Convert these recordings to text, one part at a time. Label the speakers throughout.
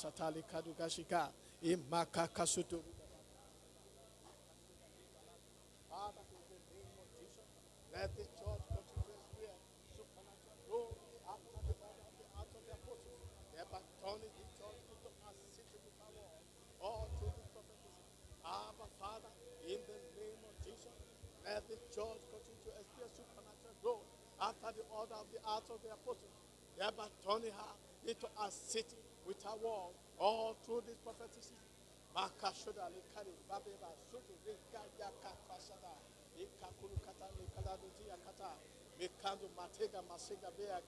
Speaker 1: satali kadugashika. Imaka kasutu. Let the church continue to experience supernatural growth after the order of the heart of the apostles, thereby turning the church into a city with a wall, all through the prophecies. Abba, Father, in the name of Jesus, let the church continue to experience supernatural growth after the order of the heart of the apostles, thereby turning her into a city with a wall, all through this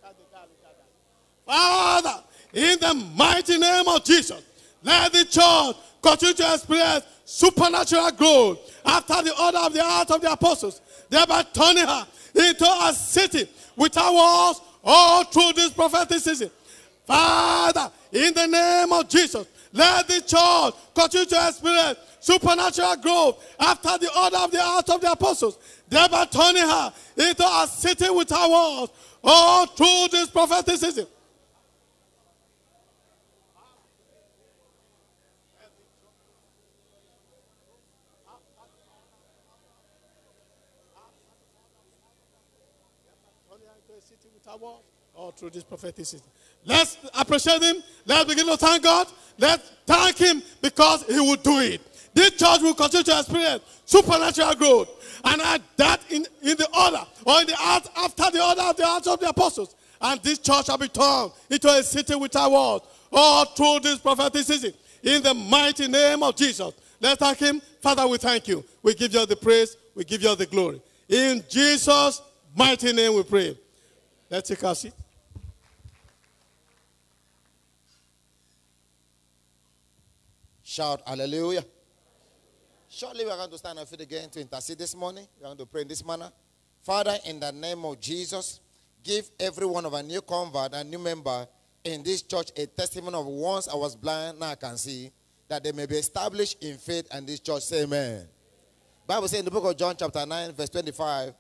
Speaker 1: kade gali. Father, in the mighty name of Jesus, let the church continue to experience supernatural growth after the order of the heart of the apostles, thereby turning her into a city without walls all through this prophetic season. Father, in the name of Jesus, let the church continue to experience supernatural growth after the order of the heart of the apostles, thereby turning her into a city without walls all through this prophetic season. all through this prophetic season. Let's appreciate him. Let's begin to thank God. Let's thank him because he will do it. This church will continue to experience supernatural growth. And at that in, in the order or in the art after the order of the hearts of the apostles. And this church shall be turned into a city without walls all through this prophetic season. In the mighty name of Jesus. Let's thank him. Father, we thank you. We give you the praise. We give you the glory. In Jesus' mighty name we pray. Let's take our seat.
Speaker 2: Shout hallelujah. Surely we are going to stand our feet again to intercede this morning. We are going to pray in this manner. Father, in the name of Jesus, give every one of a new convert and new member in this church a testimony of once I was blind, now I can see, that they may be established in faith and this church. Say amen. Bible says in the book of John, chapter 9, verse 25,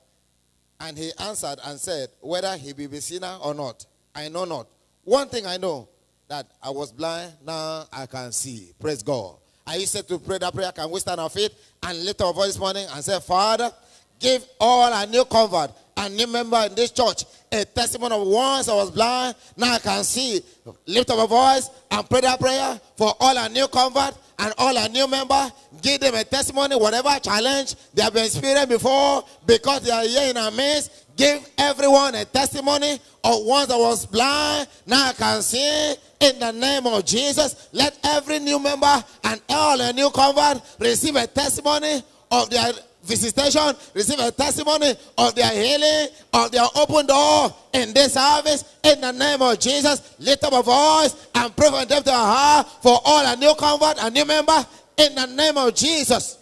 Speaker 2: and he answered and said, Whether he be a sinner or not, I know not. One thing I know, that I was blind, now I can see. Praise God. I used to pray that prayer? Can we stand our feet and lift our voice this morning and say, Father, give all a new convert and new member in this church a testimony of once I was blind, now I can see. Lift up a voice and pray that prayer for all our new convert and all our new member. Give them a testimony, whatever challenge they have been experienced before, because they are here in our midst. Give everyone a testimony of once I was blind, now I can see. In the name of Jesus, let every new member and all a new convert receive a testimony of their visitation, receive a testimony of their healing, of their open door in this service. In the name of Jesus, lift up a voice and pray for them to heart for all a new convert and new member. In the name of Jesus.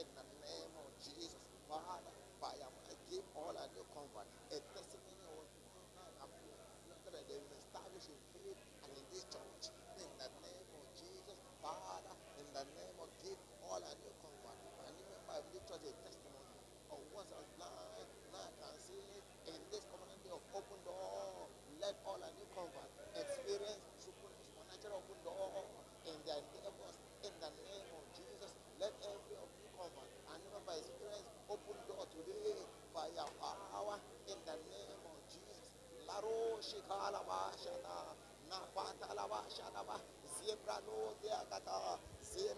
Speaker 2: in the name of Jesus. Father, by your might, give all our new convert a testimony of that they will establish in faith and in this church. In the name of Jesus, Father, in the name of give all our new convert and remember of this church a testimony of once I was blind, now I can see in this covenant day of open door. Let all our new convert experience in their endeavors in the name of Jesus. Let every of you convert and experience open door today by your power in the name of Jesus. Napata zebra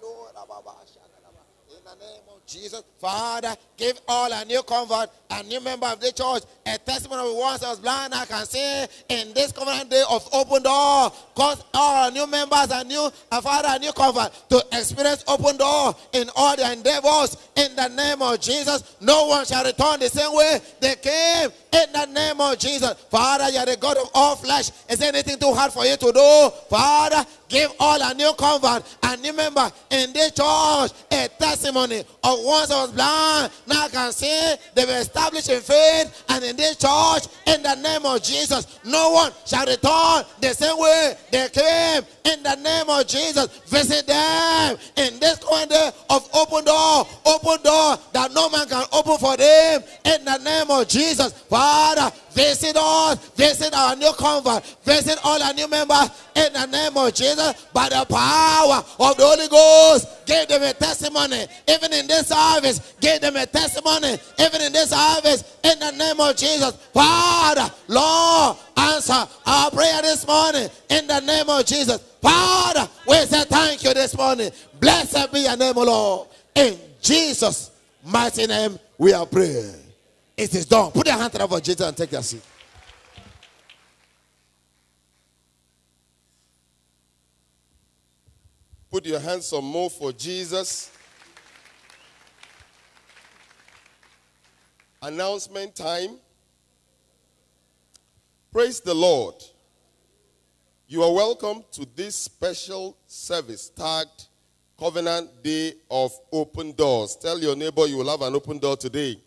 Speaker 2: no rababa shana. In the name of Jesus, Father, give all a new convert, a new member of the church, a testimony of once I was blind, I can see in this covenant day of open door. Cause all new members and new, and Father, a new convert to experience open door in all their endeavors. In the name of Jesus, no one shall return the same way they came. In the name of Jesus, Father, you are the God of all flesh. Is anything too hard for you to do? Father, give all a new convert, a new member in this church a testimony of once I was blind, now I can see. They've established in faith and in this church in the name of Jesus. No one shall return the same way they came in the name of Jesus. Visit them in this kind of open door, open door that no man can open for them in the name of Jesus. Father, visit us, visit our new convert, visit all our new members in the name of Jesus by the power of the Holy Ghost. Give them a testimony, even in this service. Give them a testimony, even in this service, in the name of Jesus. Father, Lord, answer our prayer this morning in the name of Jesus. Father, we say thank you this morning. Blessed be your name, Lord. In Jesus' mighty name, we are praying. It is done. Put your hand for Jesus and take your seat.
Speaker 3: Put your hands some more for Jesus. Announcement time. Praise the Lord. You are welcome to this special service tagged Covenant Day of Open Doors. Tell your neighbor you will have an open door today.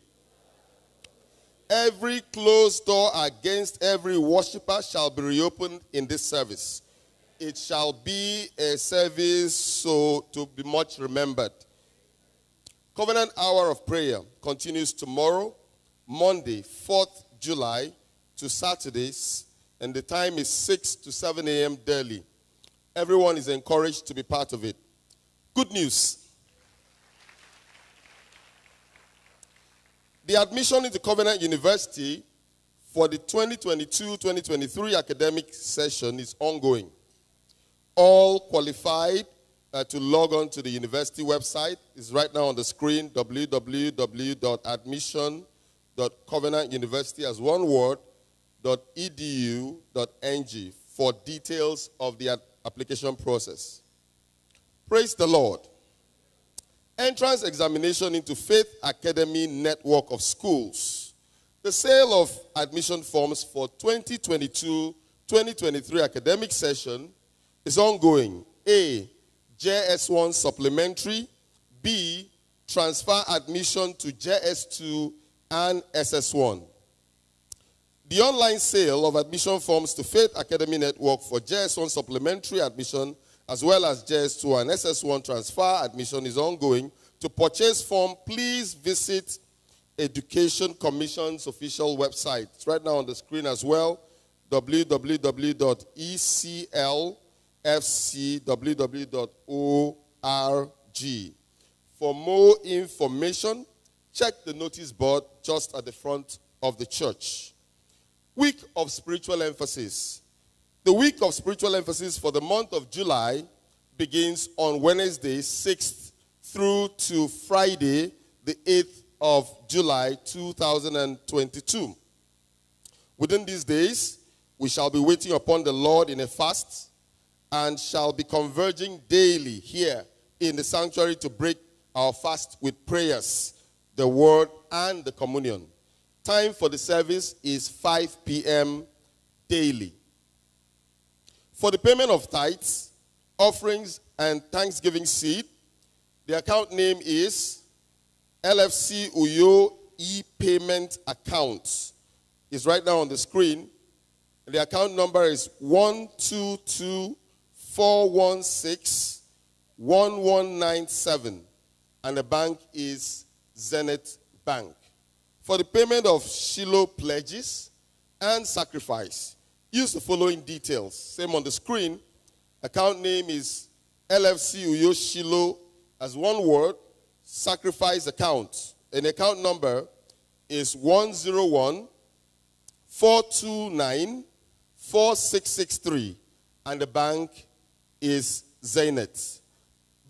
Speaker 3: Every closed door against every worshiper shall be reopened in this service. It shall be a service so to be much remembered. Covenant Hour of Prayer continues tomorrow, Monday, 4th July, to Saturdays, and the time is 6 to 7 a.m. daily. Everyone is encouraged to be part of it. Good news. The admission into Covenant University for the 2022-2023 academic session is ongoing. All qualified uh, to log on to the university website is right now on the screen www.admission.covenantuniversity as one word .edu.ng for details of the application process. Praise the Lord. Entrance examination into Faith Academy network of schools. The sale of admission forms for 2022-2023 academic session is ongoing. A. JS1 supplementary. B. Transfer admission to JS2 and SS1. The online sale of admission forms to Faith Academy Network for JS1 supplementary admission as well as JS2 and SS1 transfer admission is ongoing. To purchase form, please visit Education Commission's official website. It's right now on the screen as well, www.eclfcww.org. For more information, check the notice board just at the front of the church. Week of Spiritual Emphasis. The week of spiritual emphasis for the month of July begins on Wednesday, 6th through to Friday, the 8th of July 2022. Within these days, we shall be waiting upon the Lord in a fast and shall be converging daily here in the sanctuary to break our fast with prayers, the word, and the communion. Time for the service is 5 p.m. daily. For the payment of tithes, offerings, and thanksgiving seed, the account name is LFC Uyo e-payment account. It's right now on the screen. The account number is 122 416 1197. And the bank is Zenith Bank. For the payment of Shiloh pledges and sacrifice, use the following details. Same on the screen. Account name is LFC Uyo Shiloh as one word, sacrifice account. And account number is 101 429 4663. And the bank is Zenith.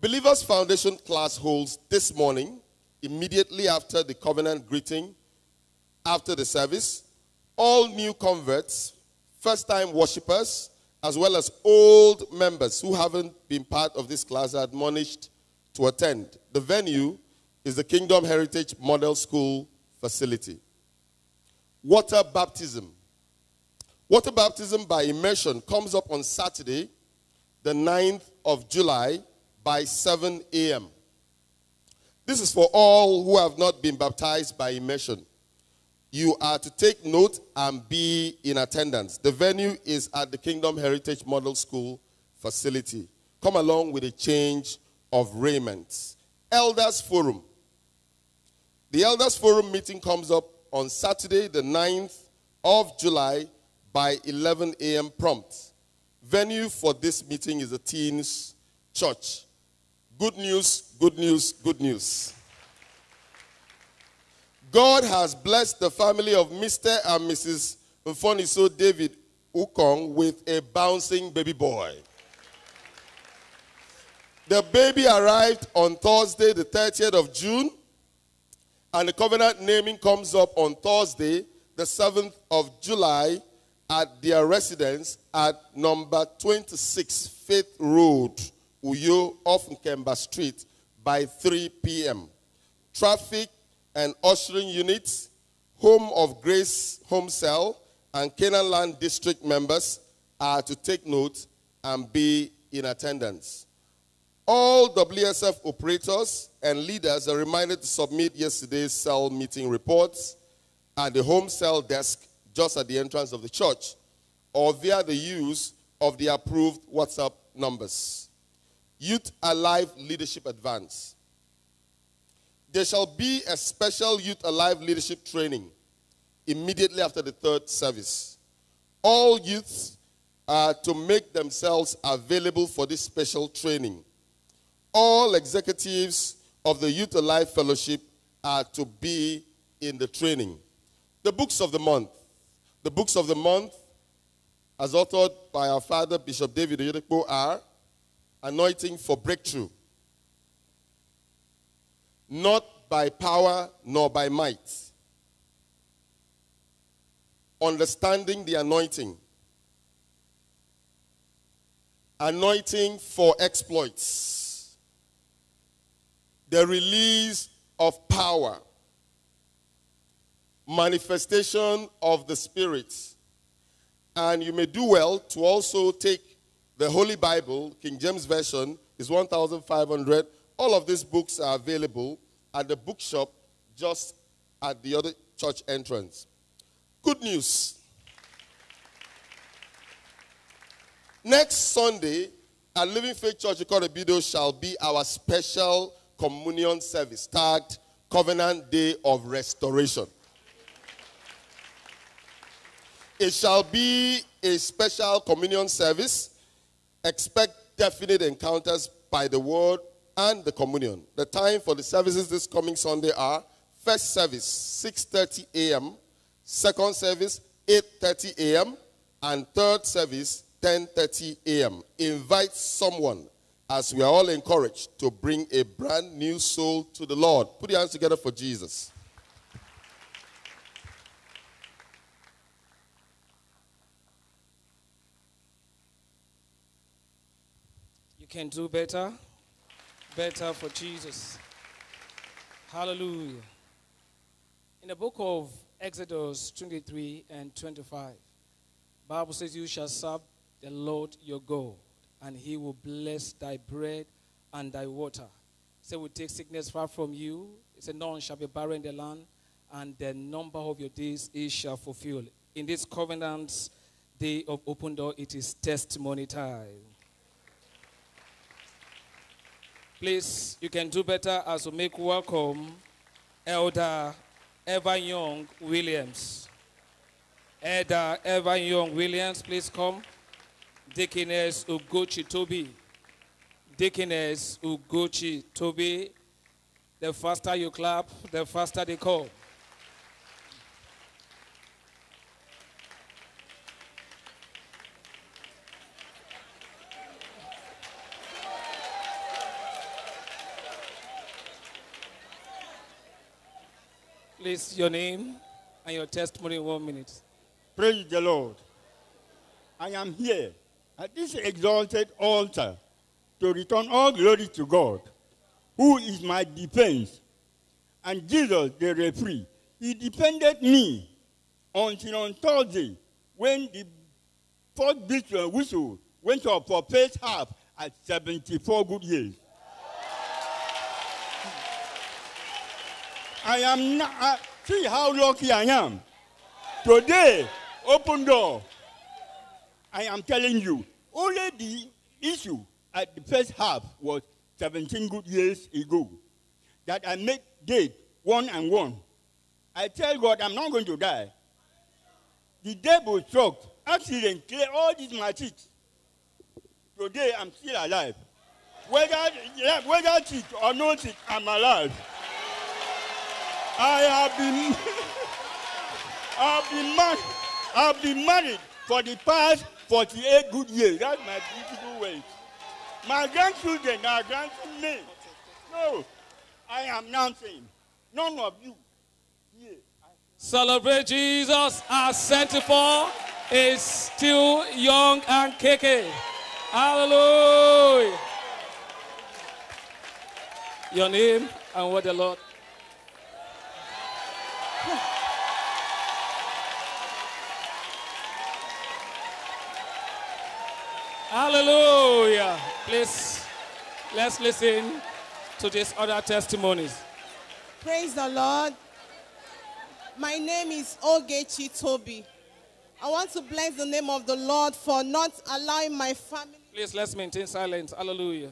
Speaker 3: Believers Foundation class holds this morning, immediately after the covenant greeting, after the service. All new converts first time worshippers, as well as old members who haven't been part of this class are admonished to attend. The venue is the Kingdom Heritage Model School facility. Water baptism. Water baptism by immersion comes up on Saturday, the 9th of July by 7 a.m. This is for all who have not been baptized by immersion. You are to take note and be in attendance. The venue is at the Kingdom Heritage Model School facility. Come along with a change of raiment. Elders Forum. The Elders Forum meeting comes up on Saturday, the 9th of July by 11 a.m. prompt. Venue for this meeting is the Teens Church. Good news, good news, good news. God has blessed the family of Mr. and Mrs. Mfoniso David Ukong with a bouncing baby boy. The baby arrived on Thursday, the 30th of June, and the covenant naming comes up on Thursday, the 7th of July, at their residence at number 26 Faith Road, Uyo, off Nkemba Street, by 3 p.m. Traffic and ushering units, Home of Grace Home Cell, and Canaan Land District members are to take note and be in attendance. All WSF operators and leaders are reminded to submit yesterday's cell meeting reports at the home cell desk just at the entrance of the church or via the use of the approved WhatsApp numbers. Youth Alive Leadership Advance. There shall be a special Youth Alive Leadership training immediately after the third service. All youths are to make themselves available for this special training. All executives of the Youth Alive Fellowship are to be in the training. The books of the month. The books of the month, as authored by our father, Bishop David Oyedepo, are Anointing for Breakthrough. Not by power nor by might. Understanding the anointing. Anointing for exploits. The release of power. Manifestation of the Spirit. And you may do well to also take the Holy Bible, King James Version, is 1,500. All of these books are available at the bookshop just at the other church entrance. Good news. Next Sunday at Living Faith Church Ikorobido shall be our special communion service tagged Covenant Day of Restoration. It shall be a special communion service. Expect definite encounters by the word and the communion. The time for the services this coming Sunday are first service 6:30 a.m., second service 8:30 a.m., and third service 10:30 a.m. Invite someone as we are all encouraged to bring a brand new soul to the Lord. Put your hands together for Jesus.
Speaker 4: You can do better. Better for Jesus. Hallelujah. In the book of Exodus 23 and 25, Bible says you shall serve the Lord your God, and he will bless thy bread and thy water. Say, will take sickness far from you. It said, none shall be barren in the land, and the number of your days it shall fulfill. In this covenant day of open door, it is testimony time. Please, you can do better as we make welcome Elder Evan Young Williams. Elder Evan Young Williams, please come. Deaconess Ugochi Toby. Deaconess Ugochi Toby. The faster you clap, the faster they call. Please, your name and your testimony in one minute.
Speaker 5: Praise the Lord. I am here at this exalted altar to return all glory to God, who is my defense. And Jesus, the referee, he defended me until on Thursday when the fourth whistle went up for first half at 74 good years. I am not, uh, see how lucky I am. Today, open door. I am telling you, only the issue at the first half was 17 good years ago that I made date one and one. I tell God I'm not going to die. The devil struck, accident, clear all these my. Today I'm still alive. Whether, whether teeth or no teeth, I'm alive. I have been, I've been married, I've been married for the past 48 good years. That's my beautiful way. My grandchildren are granting me. No, I am now saying, none of you here.
Speaker 4: Celebrate Jesus. Our for is still young and kicking. Hallelujah. Your name and what the Lord Hallelujah. Please, let's listen to these other testimonies.
Speaker 6: Praise the Lord. My name is Ogechi Toby. I want to bless the name of the Lord for not allowing my family.
Speaker 4: Please, let's maintain silence. Hallelujah.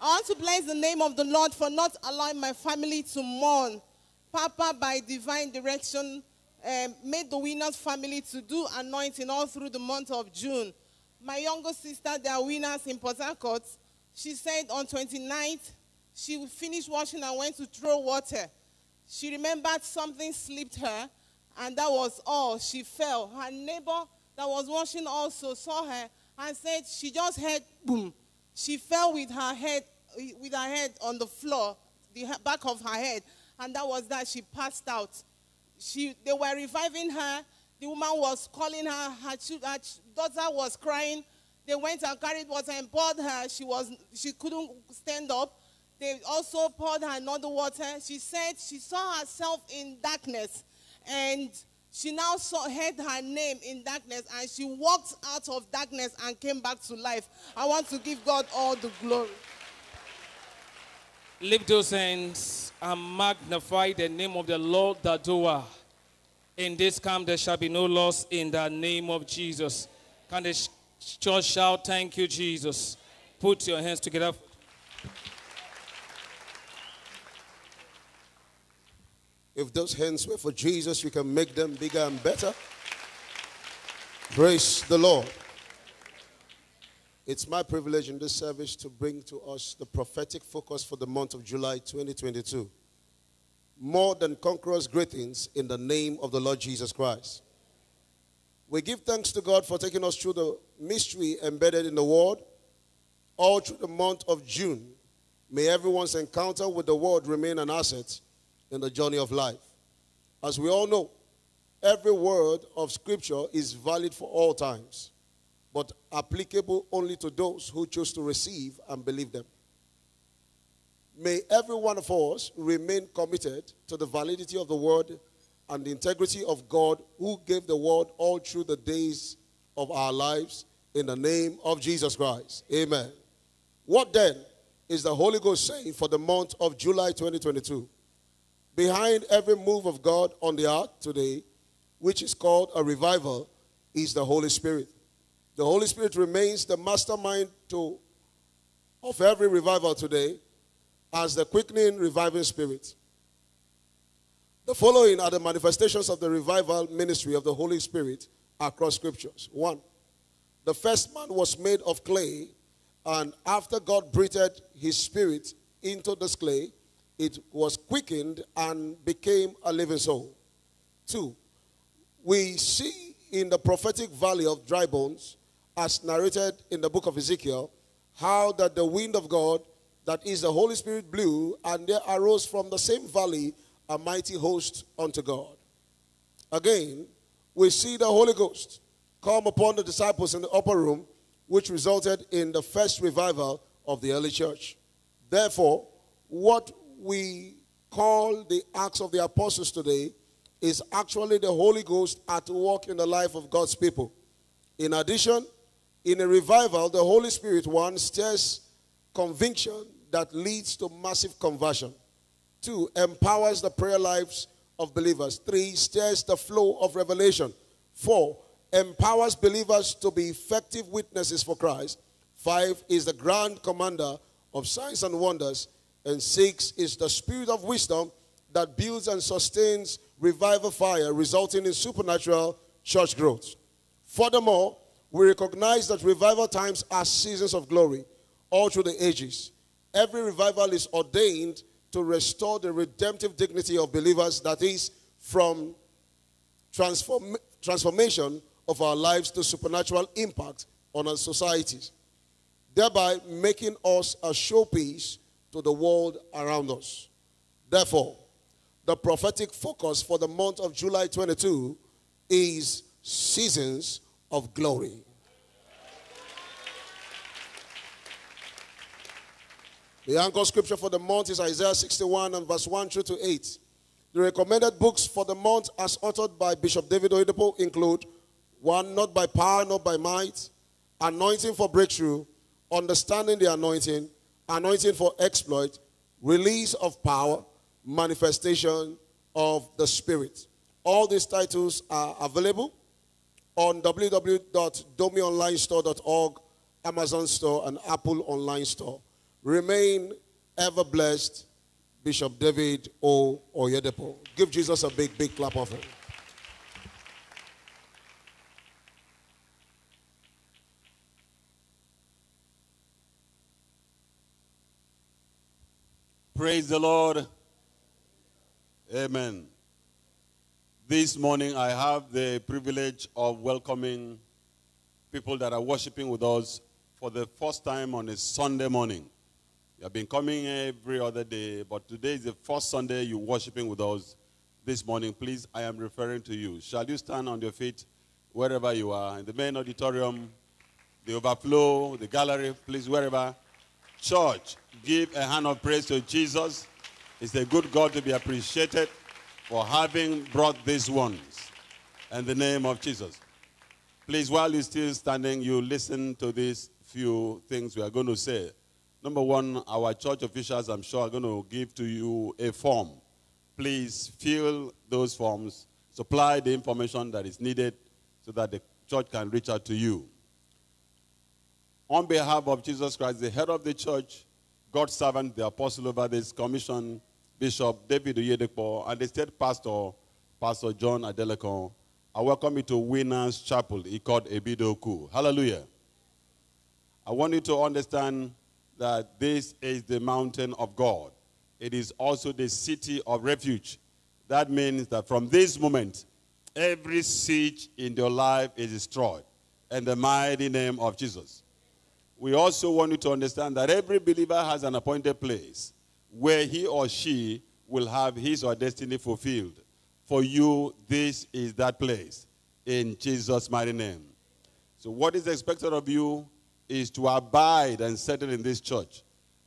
Speaker 6: I want to bless the name of the Lord for not allowing my family to mourn. Papa, by divine direction, uh, made the winners family to do anointing all through the month of June. My younger sister, they are winners in Port. She said on 29th, she finished washing and went to throw water. She remembered something slipped her, and that was all. She fell. Her neighbor that was washing also saw her and said she just heard boom. She fell with her head with her head on the floor, the back of her head, and that was that. She passed out. She, they were reviving her. The woman was calling her. Her, her daughter was crying. They went and carried water and poured her. She, was, she couldn't stand up. They also poured her another water. She said she saw herself in darkness and she now saw, heard her name in darkness and she walked out of darkness and came back to life. I want to give God all the glory.
Speaker 4: Lift those hands and magnify the name of the Lord that doer. In this camp there shall be no loss in the name of Jesus. Can the church shout, Thank you, Jesus? Put your hands together.
Speaker 7: If those hands were for Jesus, you can make them bigger and better. Praise the Lord. It's my privilege in this service to bring to us the prophetic focus for the month of July 2022. More than conquerors greetings in the name of the Lord Jesus Christ. We give thanks to God for taking us through the mystery embedded in the Word all through the month of June. May everyone's encounter with the Word remain an asset in the journey of life. As we all know, every word of Scripture is valid for all times, but applicable only to those who choose to receive and believe them. May every one of us remain committed to the validity of the Word and the integrity of God who gave the Word all through the days of our lives in the name of Jesus Christ. Amen. What then is the Holy Ghost saying for the month of July 2022? Behind every move of God on the earth today, which is called a revival, is the Holy Spirit. The Holy Spirit remains the mastermind to, of every revival today as the quickening, reviving spirit. The following are the manifestations of the revival ministry of the Holy Spirit across scriptures. One, the first man was made of clay, and after God breathed his spirit into this clay, it was quickened and became a living soul. Two, we see in the prophetic valley of dry bones, as narrated in the book of Ezekiel, how that the wind of God, that is the Holy Spirit, blew, and there arose from the same valley a mighty host unto God. Again, we see the Holy Ghost come upon the disciples in the upper room, which resulted in the first revival of the early church. Therefore, what we call the Acts of the Apostles today is actually the Holy Ghost at work in the life of God's people. In addition, In a revival, the Holy Spirit, one, stirs conviction that leads to massive conversion. Two, empowers the prayer lives of believers. Three, stirs the flow of revelation. Four, empowers believers to be effective witnesses for Christ. Five, is the grand commander of signs and wonders. And six, is the spirit of wisdom that builds and sustains revival fire, resulting in supernatural church growth. Furthermore, we recognize that revival times are seasons of glory all through the ages. Every revival is ordained to restore the redemptive dignity of believers, that is, from transform, transformation of our lives to supernatural impact on our societies, thereby making us a showpiece to the world around us. Therefore, the prophetic focus for the month of July 22 is seasons of glory. The anchor scripture for the month is Isaiah 61 and verse 1 through to 8. The recommended books for the month as authored by Bishop David Oyedepo include one, not by power, not by might, anointing for breakthrough, understanding the anointing, anointing for exploit, release of power, manifestation of the Spirit. All these titles are available on www.dominiononlinestore.org, Amazon store, and Apple Online Store. Remain ever blessed, Bishop David O. Oyedepo. Give Jesus a big, big clap of him.
Speaker 8: Praise the Lord. Amen. This morning I have the privilege of welcoming people that are worshiping with us for the first time on a Sunday morning. You have been coming every other day, but today is the first Sunday you're worshiping with us this morning. Please, I am referring to you. Shall you stand on your feet wherever you are? In the main auditorium, the overflow, the gallery, please, wherever. Church, give a hand of praise to Jesus. It's a good God to be appreciated for having brought these ones. In the name of Jesus. Please, while you're still standing, you listen to these few things we are going to say. Number one, our church officials, I'm sure, are going to give to you a form. Please fill those forms, supply the information that is needed so that the church can reach out to you. On behalf of Jesus Christ, the head of the church, God's servant, the apostle over this commission, Bishop David Oyedepo, and the state pastor, Pastor John Adelekon, I welcome you to Winners Chapel, He called Ebidoku. Hallelujah. I want you to understand that this is the mountain of God. It is also the city of refuge. That means that from this moment, every siege in your life is destroyed in the mighty name of Jesus. We also want you to understand that every believer has an appointed place where he or she will have his or destiny fulfilled. For you, this is that place in Jesus' mighty name. So, what is expected of you is to abide and settle in this church.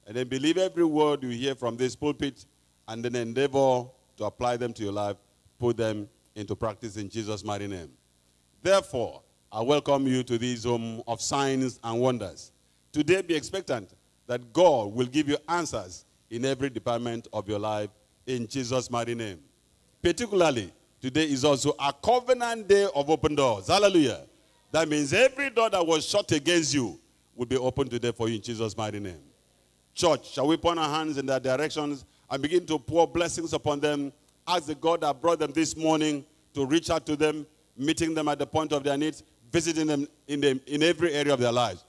Speaker 8: And then believe every word you hear from this pulpit and then endeavor to apply them to your life, put them into practice in Jesus' mighty name. Therefore, I welcome you to this home of signs and wonders. Today, be expectant that God will give you answers in every department of your life in Jesus' mighty name. Particularly, today is also a covenant day of open doors. Hallelujah. That means every door that was shut against you will be open today for you in Jesus' mighty name. Church, shall we point our hands in their directions and begin to pour blessings upon them? Ask the God that brought them this morning to reach out to them, meeting them at the point of their needs, visiting them in, them in every area of their lives.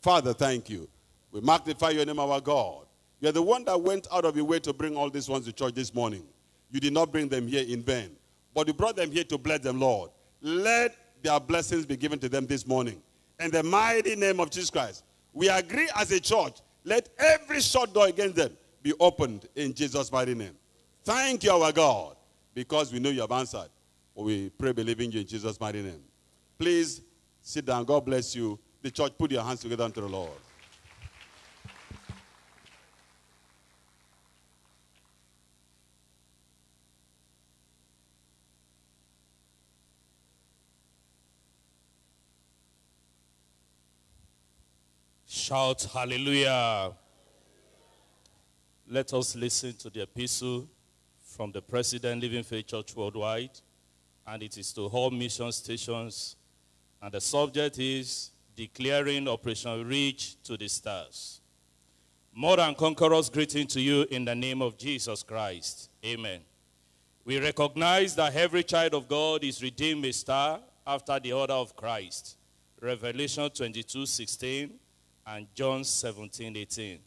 Speaker 8: Father, thank you. We magnify your name, our God. You're the one that went out of your way to bring all these ones to church this morning. You did not bring them here in vain, but you brought them here to bless them, Lord. Let their blessings be given to them this morning. In the mighty name of Jesus Christ, we agree as a church, let every shut door against them be opened in Jesus' mighty name. Thank you, our God, because we know you have answered. We pray believing you in Jesus' mighty name. Please sit down. God bless you. The church, put your hands together unto the Lord.
Speaker 9: Shout hallelujah. Let us listen to the epistle from the President Living Faith Church Worldwide, and it is to all mission stations. And the subject is declaring Operation Reach to the Stars. More than conquerors greeting to you in the name of Jesus Christ. Amen. We recognize that every child of God is redeemed a star after the order of Christ. Revelation 22, 16 and John 17, 18.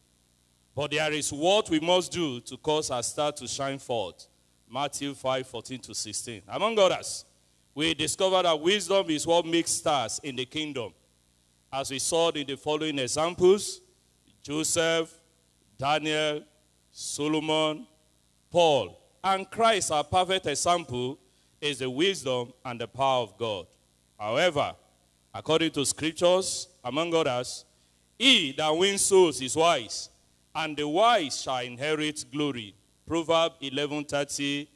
Speaker 9: But there is what we must do to cause our star to shine forth. Matthew 5, 14 to 16. Among others, we discover that wisdom is what makes stars in the kingdom. As we saw in the following examples, Joseph, Daniel, Solomon, Paul, and Christ, our perfect example, is the wisdom and the power of God. However, according to scriptures, among others, he that wins souls is wise, and the wise shall inherit glory. Proverb 11:30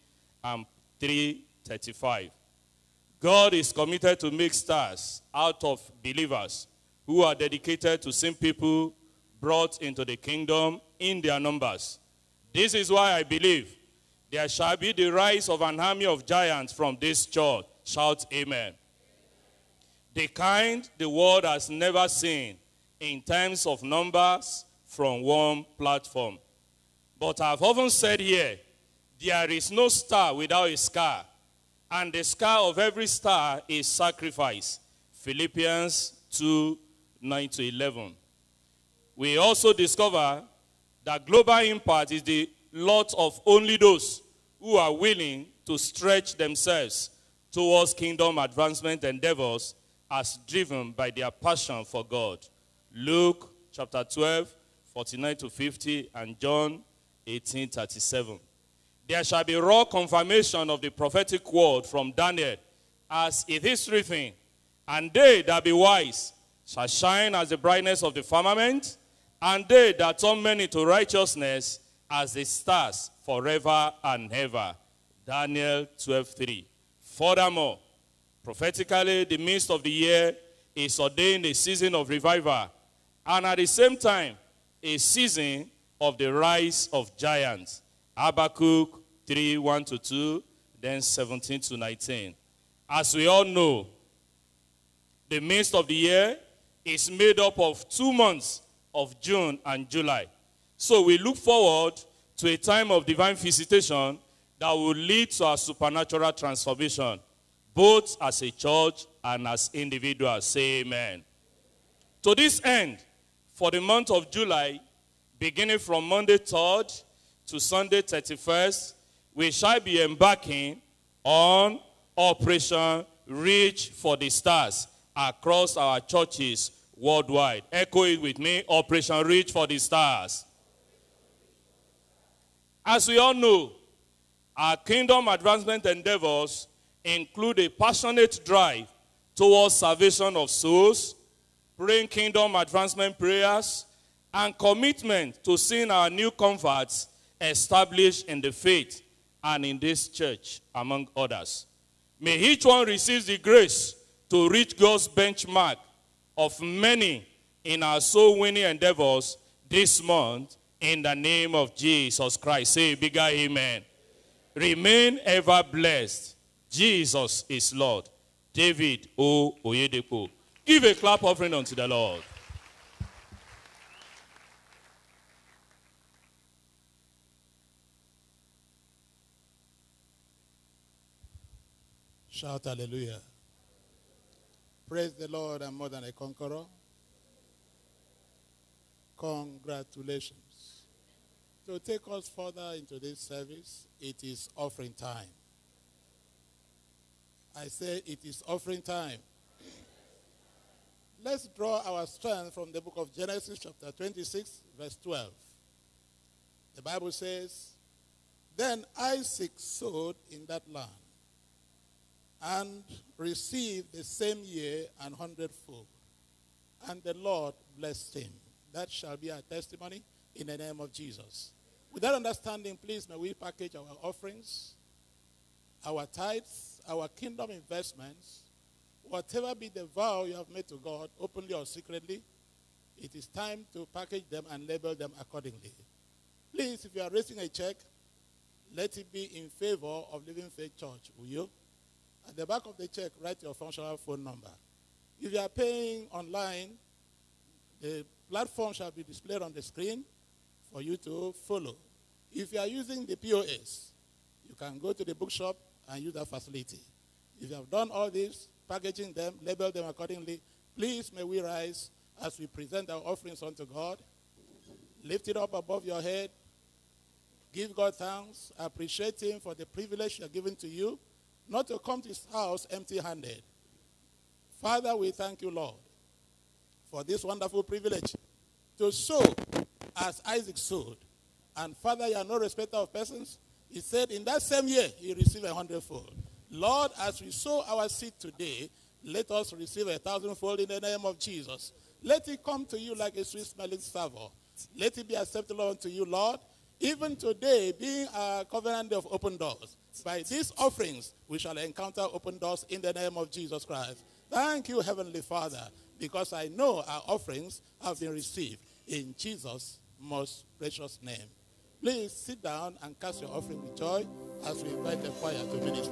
Speaker 9: and 3:35. God is committed to make stars out of believers who are dedicated to seeing people brought into the kingdom in their numbers. This is why I believe there shall be the rise of an army of giants from this church. Shout amen. The kind the world has never seen in terms of numbers from one platform. But I've often said here, there is no star without a scar. And the scar of every star is sacrifice. Philippians 2, 9 to 11. We also discover that global impact is the lot of only those who are willing to stretch themselves towards kingdom advancement endeavors as driven by their passion for God. Luke chapter 12, 49 to 50, and John 18, 37. There shall be raw confirmation of the prophetic word from Daniel, as it is written, And they that be wise shall shine as the brightness of the firmament, and they that turn many to righteousness as the stars forever and ever. Daniel 12:3. Furthermore, prophetically, the midst of the year is ordained a season of revival, and at the same time, a season of the rise of giants. Habakkuk 3 1 to 2, then 17 to 19. As we all know, the midst of the year is made up of two months of June and July. So we look forward to a time of divine visitation that will lead to our supernatural transformation, both as a church and as individuals. Say amen. To this end, for the month of July, beginning from Monday 3rd to Sunday 31st, we shall be embarking on Operation Reach for the Stars across our churches worldwide. Echo it with me Operation Reach for the Stars. As we all know, our kingdom advancement endeavors include a passionate drive towards salvation of souls, praying kingdom advancement prayers, and commitment to seeing our new converts established in the faith and in this church, among others. May each one receive the grace to reach God's benchmark of many in our soul winning endeavors this month in the name of Jesus Christ. Say bigger amen. Remain ever blessed. Jesus is Lord. David O. Oyedepo. Give a clap offering unto the Lord.
Speaker 10: Shout hallelujah. Praise the Lord, I'm more than a conqueror. Congratulations. To take us further into this service, it is offering time. I say it is offering time. Let's draw our strength from the book of Genesis, chapter 26, verse 12. The Bible says, Then Isaac sowed in that land and received the same year an hundredfold. And the Lord blessed him. That shall be our testimony in the name of Jesus. With that understanding, please may we package our offerings, our tithes, our kingdom investments, whatever be the vow you have made to God, openly or secretly,
Speaker 11: It is time to package them and label them accordingly. Please, if you are raising a check, let it be in favor of Living Faith Church, will you? At the back of the check, write your functional phone number. If you are paying online, the platform shall be displayed on the screen for you to follow. If you are using the POS, you can go to the bookshop and use that facility. If you have done all this, packaging them, label them accordingly, please may we rise as we present our offerings unto God. Lift it up above your head. Give God thanks. Appreciate Him for the privilege He given to you, not to come to His house empty handed. Father, we thank you, Lord, for this wonderful privilege to sow as Isaac sowed. And Father, you are no respecter of persons. He said in that same year, he received a hundredfold. Lord, as we sow our seed today, let us receive a thousandfold in the name of Jesus. Let it come to you like a sweet smelling savour. Let it be acceptable unto you, Lord. Even today, being a covenant of open doors, by these offerings, we shall encounter open doors in the name of Jesus Christ. Thank you, Heavenly Father, because I know our offerings have been received in Jesus' most precious name. Please sit down and cast your offering with joy as we invite the choir to minister.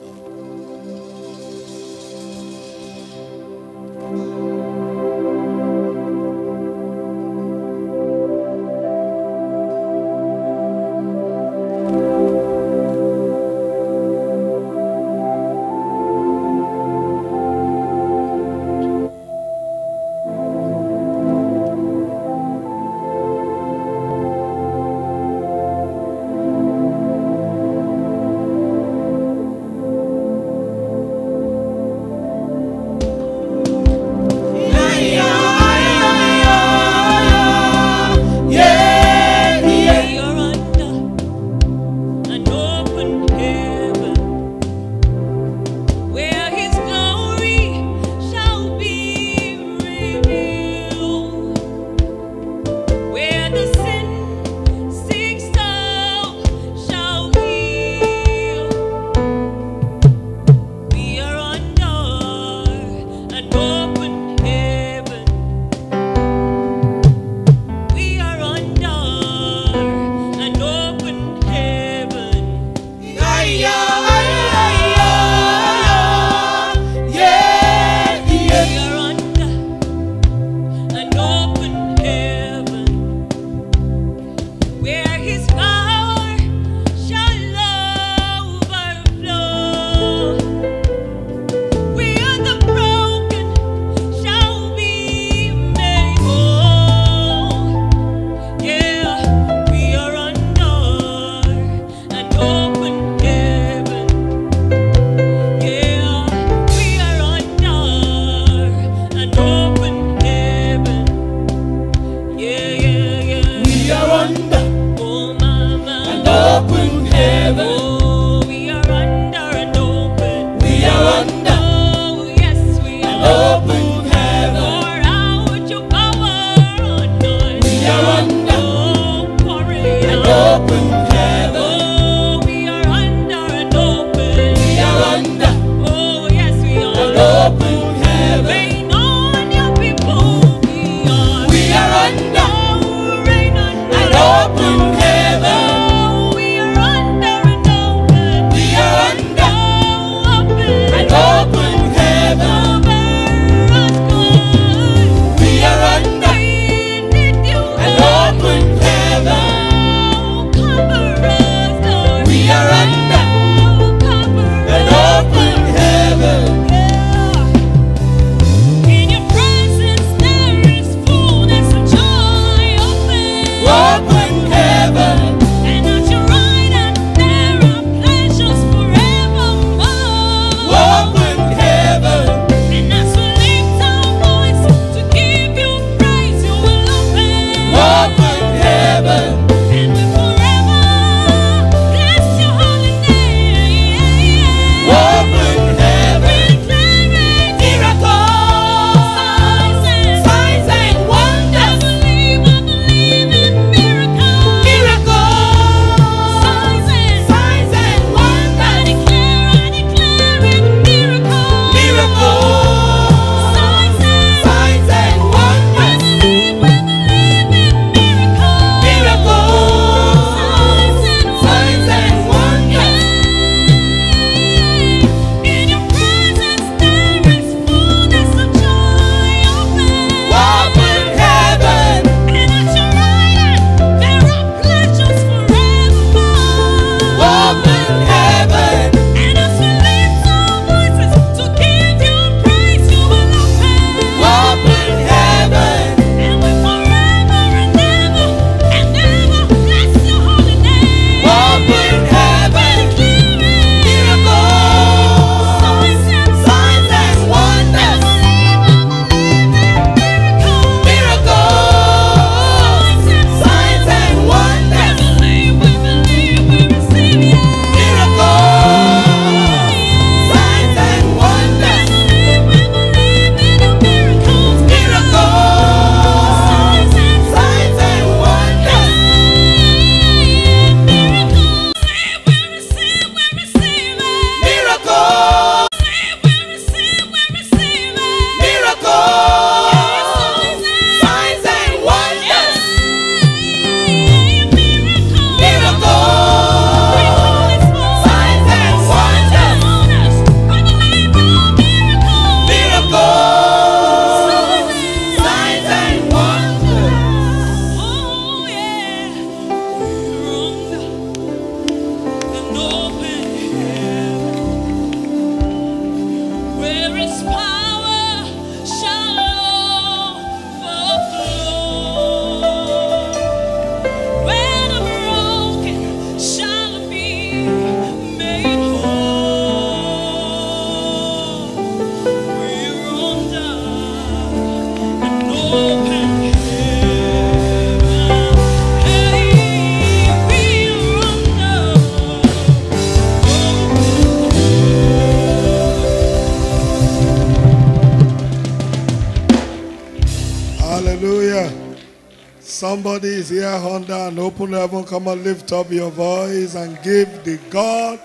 Speaker 10: Somebody is here under an open heaven. Come and lift up your voice and give the God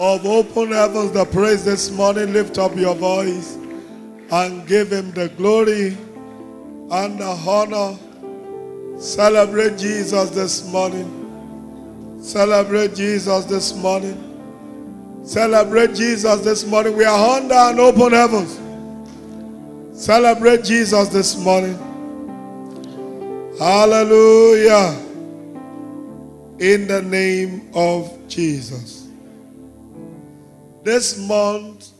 Speaker 10: of open heavens the praise this morning. Lift up your voice and give him the glory and the honor. Celebrate Jesus this morning. Celebrate Jesus this morning. Celebrate Jesus this morning. We are under an open heavens. Celebrate Jesus this morning. Hallelujah. In the name of Jesus. This month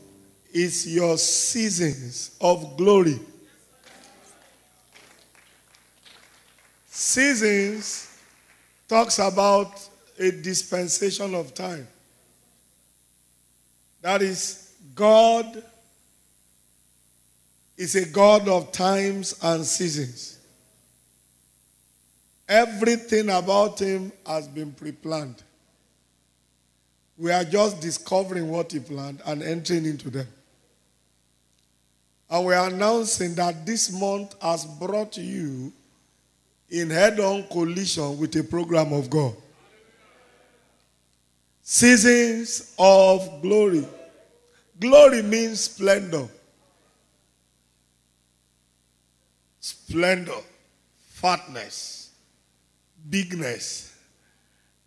Speaker 10: is your seasons of glory. Seasons talks about a dispensation of time. That is, God is a God of times and seasons. Everything about him has been pre planned. We are just discovering what he planned and entering into them. And we are announcing that this month has brought you in head on collision with a program of God. Seasons of glory. Glory means splendor. Splendor, fatness, bigness.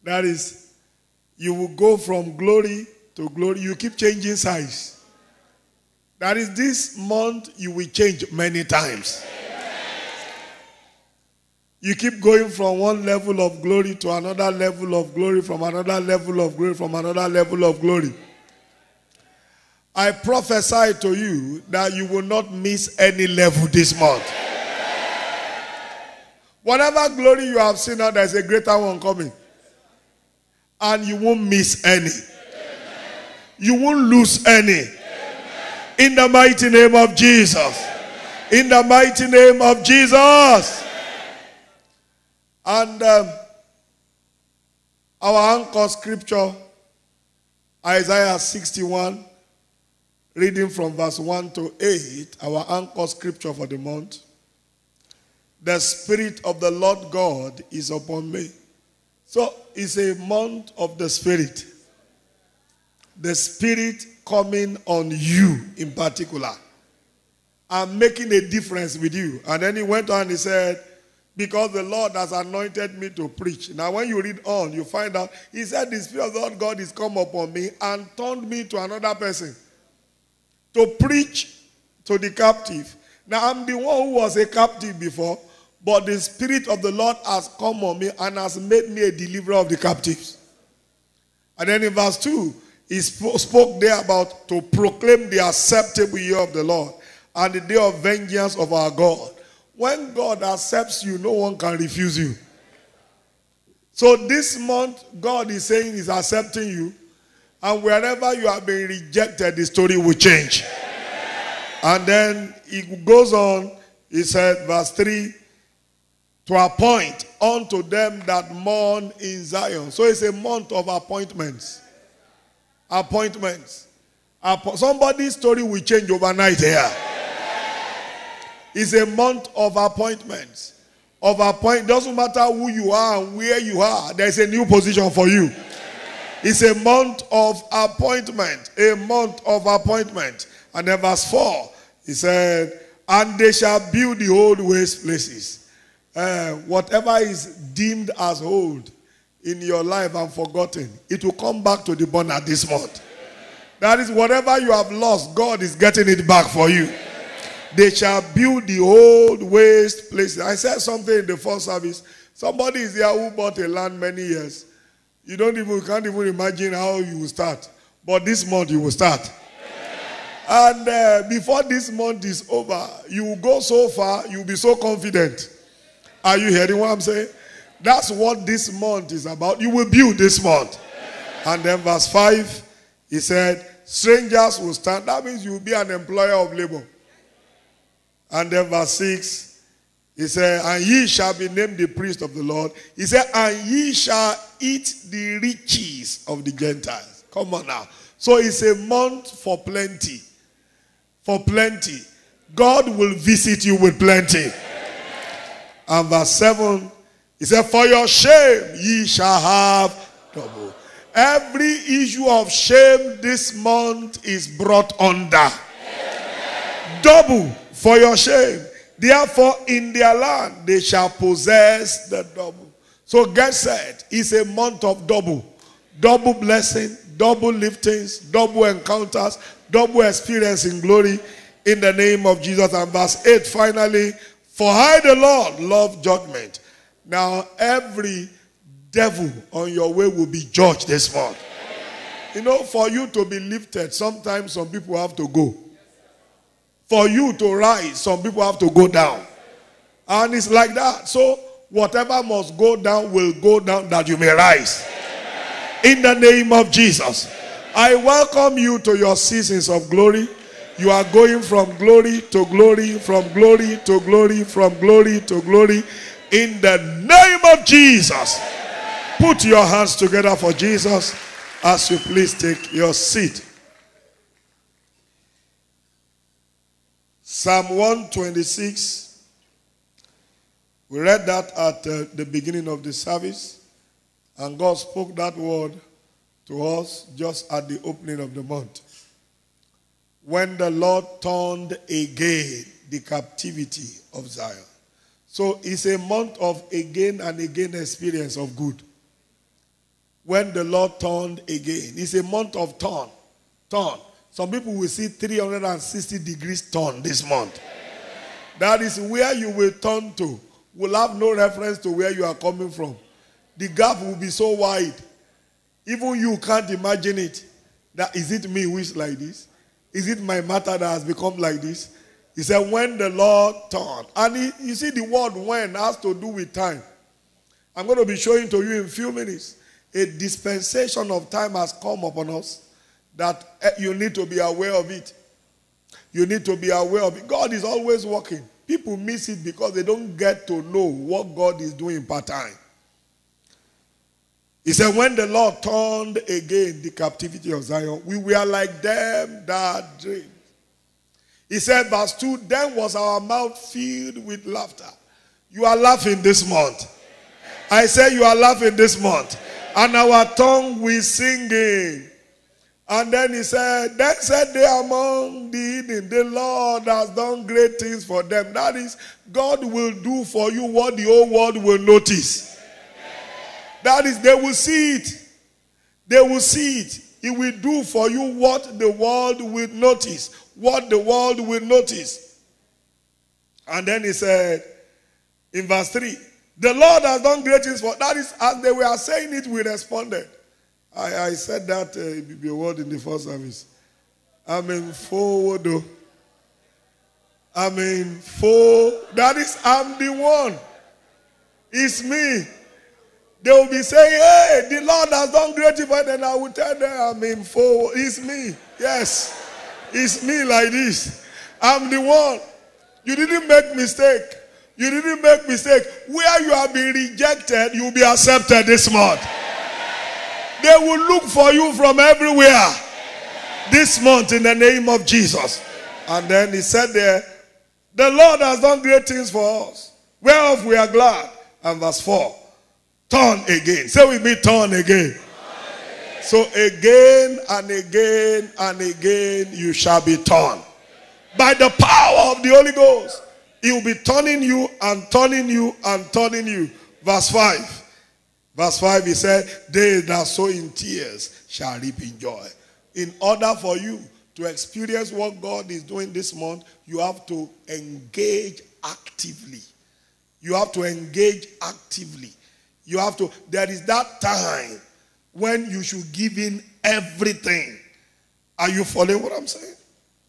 Speaker 10: That is, you will go from glory to glory. You keep changing size. That is, this month you will change many times. You keep going from one level of glory to another level of glory, from another level of glory, from another level of glory. I prophesy to you that you will not miss any level this month. Whatever glory you have seen now, there's a greater one coming. And you won't miss any. You won't lose any. In the mighty name of Jesus. In the mighty name of Jesus. And um, our anchor scripture, Isaiah 61, reading from verse 1 to 8, our anchor scripture for the month. The Spirit of the Lord God is upon me. So it's a month of the Spirit. The Spirit coming on you in particular and making a difference with you. And then he went on he said, Because the Lord has anointed me to preach. Now, when you read on, you find out, he said, The Spirit of the Lord God is come upon me and turned me to another person to preach to the captive. Now, I'm the one who was a captive before, but the Spirit of the Lord has come on me and has made me a deliverer of the captives. And then in verse 2, he sp- spoke there about to proclaim the acceptable year of the Lord and the day of vengeance of our God. When God accepts you, no one can refuse you. So this month, God is saying He's accepting you. And wherever you have been rejected, the story will change. And then he goes on, he said, verse 3 to appoint unto them that mourn in Zion. So it's a month of appointments. Appointments. Appo- somebody's story will change overnight here. It's a month of appointments. Of appoint doesn't matter who you are and where you are, there's a new position for you. It's a month of appointment. A month of appointment. And then verse 4, he said, And they shall build the old waste places. Uh, whatever is deemed as old in your life and forgotten, it will come back to the burner this month. That is, whatever you have lost, God is getting it back for you. They shall build the old waste places. I said something in the first service. Somebody is there who bought a land many years. You don't even can't even imagine how you will start. But this month you will start. And uh, before this month is over, you will go so far, you'll be so confident. Are you hearing what I'm saying? That's what this month is about. You will build this month. And then verse 5, he said, Strangers will stand. That means you will be an employer of labor. And then verse 6, he said, And ye shall be named the priest of the Lord. He said, And ye shall eat the riches of the Gentiles. Come on now. So it's a month for plenty. For plenty. God will visit you with plenty. And verse 7, he said, For your shame ye shall have double. Every issue of shame this month is brought under. Double for your shame. Therefore, in their land they shall possess the double. So get set. It's a month of double. Double blessing, double liftings, double encounters, double experience in glory in the name of Jesus. And verse 8 finally, for I the Lord love judgment. Now every devil on your way will be judged this month. You know, for you to be lifted, sometimes some people have to go. For you to rise, some people have to go down. And it's like that. So, whatever must go down will go down that you may rise. In the name of Jesus. I welcome you to your seasons of glory. You are going from glory to glory, from glory to glory, from glory to glory. In the name of Jesus. Put your hands together for Jesus as you please take your seat. Psalm 126. We read that at uh, the beginning of the service, and God spoke that word to us just at the opening of the month. When the Lord turned again the captivity of Zion. So it's a month of again and again experience of good. When the Lord turned again, it's a month of turn. Turn. Some people will see 360 degrees turn this month. That is where you will turn to. Will have no reference to where you are coming from. The gap will be so wide. Even you can't imagine it. That is it me who is like this? Is it my matter that has become like this? He said, when the Lord turned. And he, you see, the word when has to do with time. I'm going to be showing to you in a few minutes. A dispensation of time has come upon us that eh, you need to be aware of it. You need to be aware of it. God is always working. People miss it because they don't get to know what God is doing part time. He said, When the Lord turned again the captivity of Zion, we were like them that dream. He said, verse 2 Then was our mouth filled with laughter. You are laughing this month. I say, You are laughing this month. And our tongue we singing. And then he said, Then said they among the heathen, the Lord has done great things for them. That is, God will do for you what the whole world will notice. That is, they will see it. They will see it. It will do for you what the world will notice. What the world will notice. And then he said in verse 3, the Lord has done great things for that is as they were saying it, we responded. I, I said that uh, be a word in the first service. I'm in forward. I'm in full. That is, I'm the one. It's me. They will be saying, Hey, the Lord has done great things for them. I will tell them I'm in full. It's me. Yes. It's me like this. I'm the one. You didn't make mistake. You didn't make mistake. Where you have been rejected, you'll be accepted this month. They will look for you from everywhere this month in the name of Jesus. And then he said there, the Lord has done great things for us. Whereof we are glad. And verse 4. Turn again. Say with me, turn again. So again and again and again you shall be turned. By the power of the Holy Ghost. He will be turning you and turning you and turning you. Verse 5. Verse 5 he said, They that sow in tears shall reap in joy. In order for you to experience what God is doing this month, you have to engage actively. You have to engage actively. You have to, there is that time when you should give in everything. Are you following what I'm saying?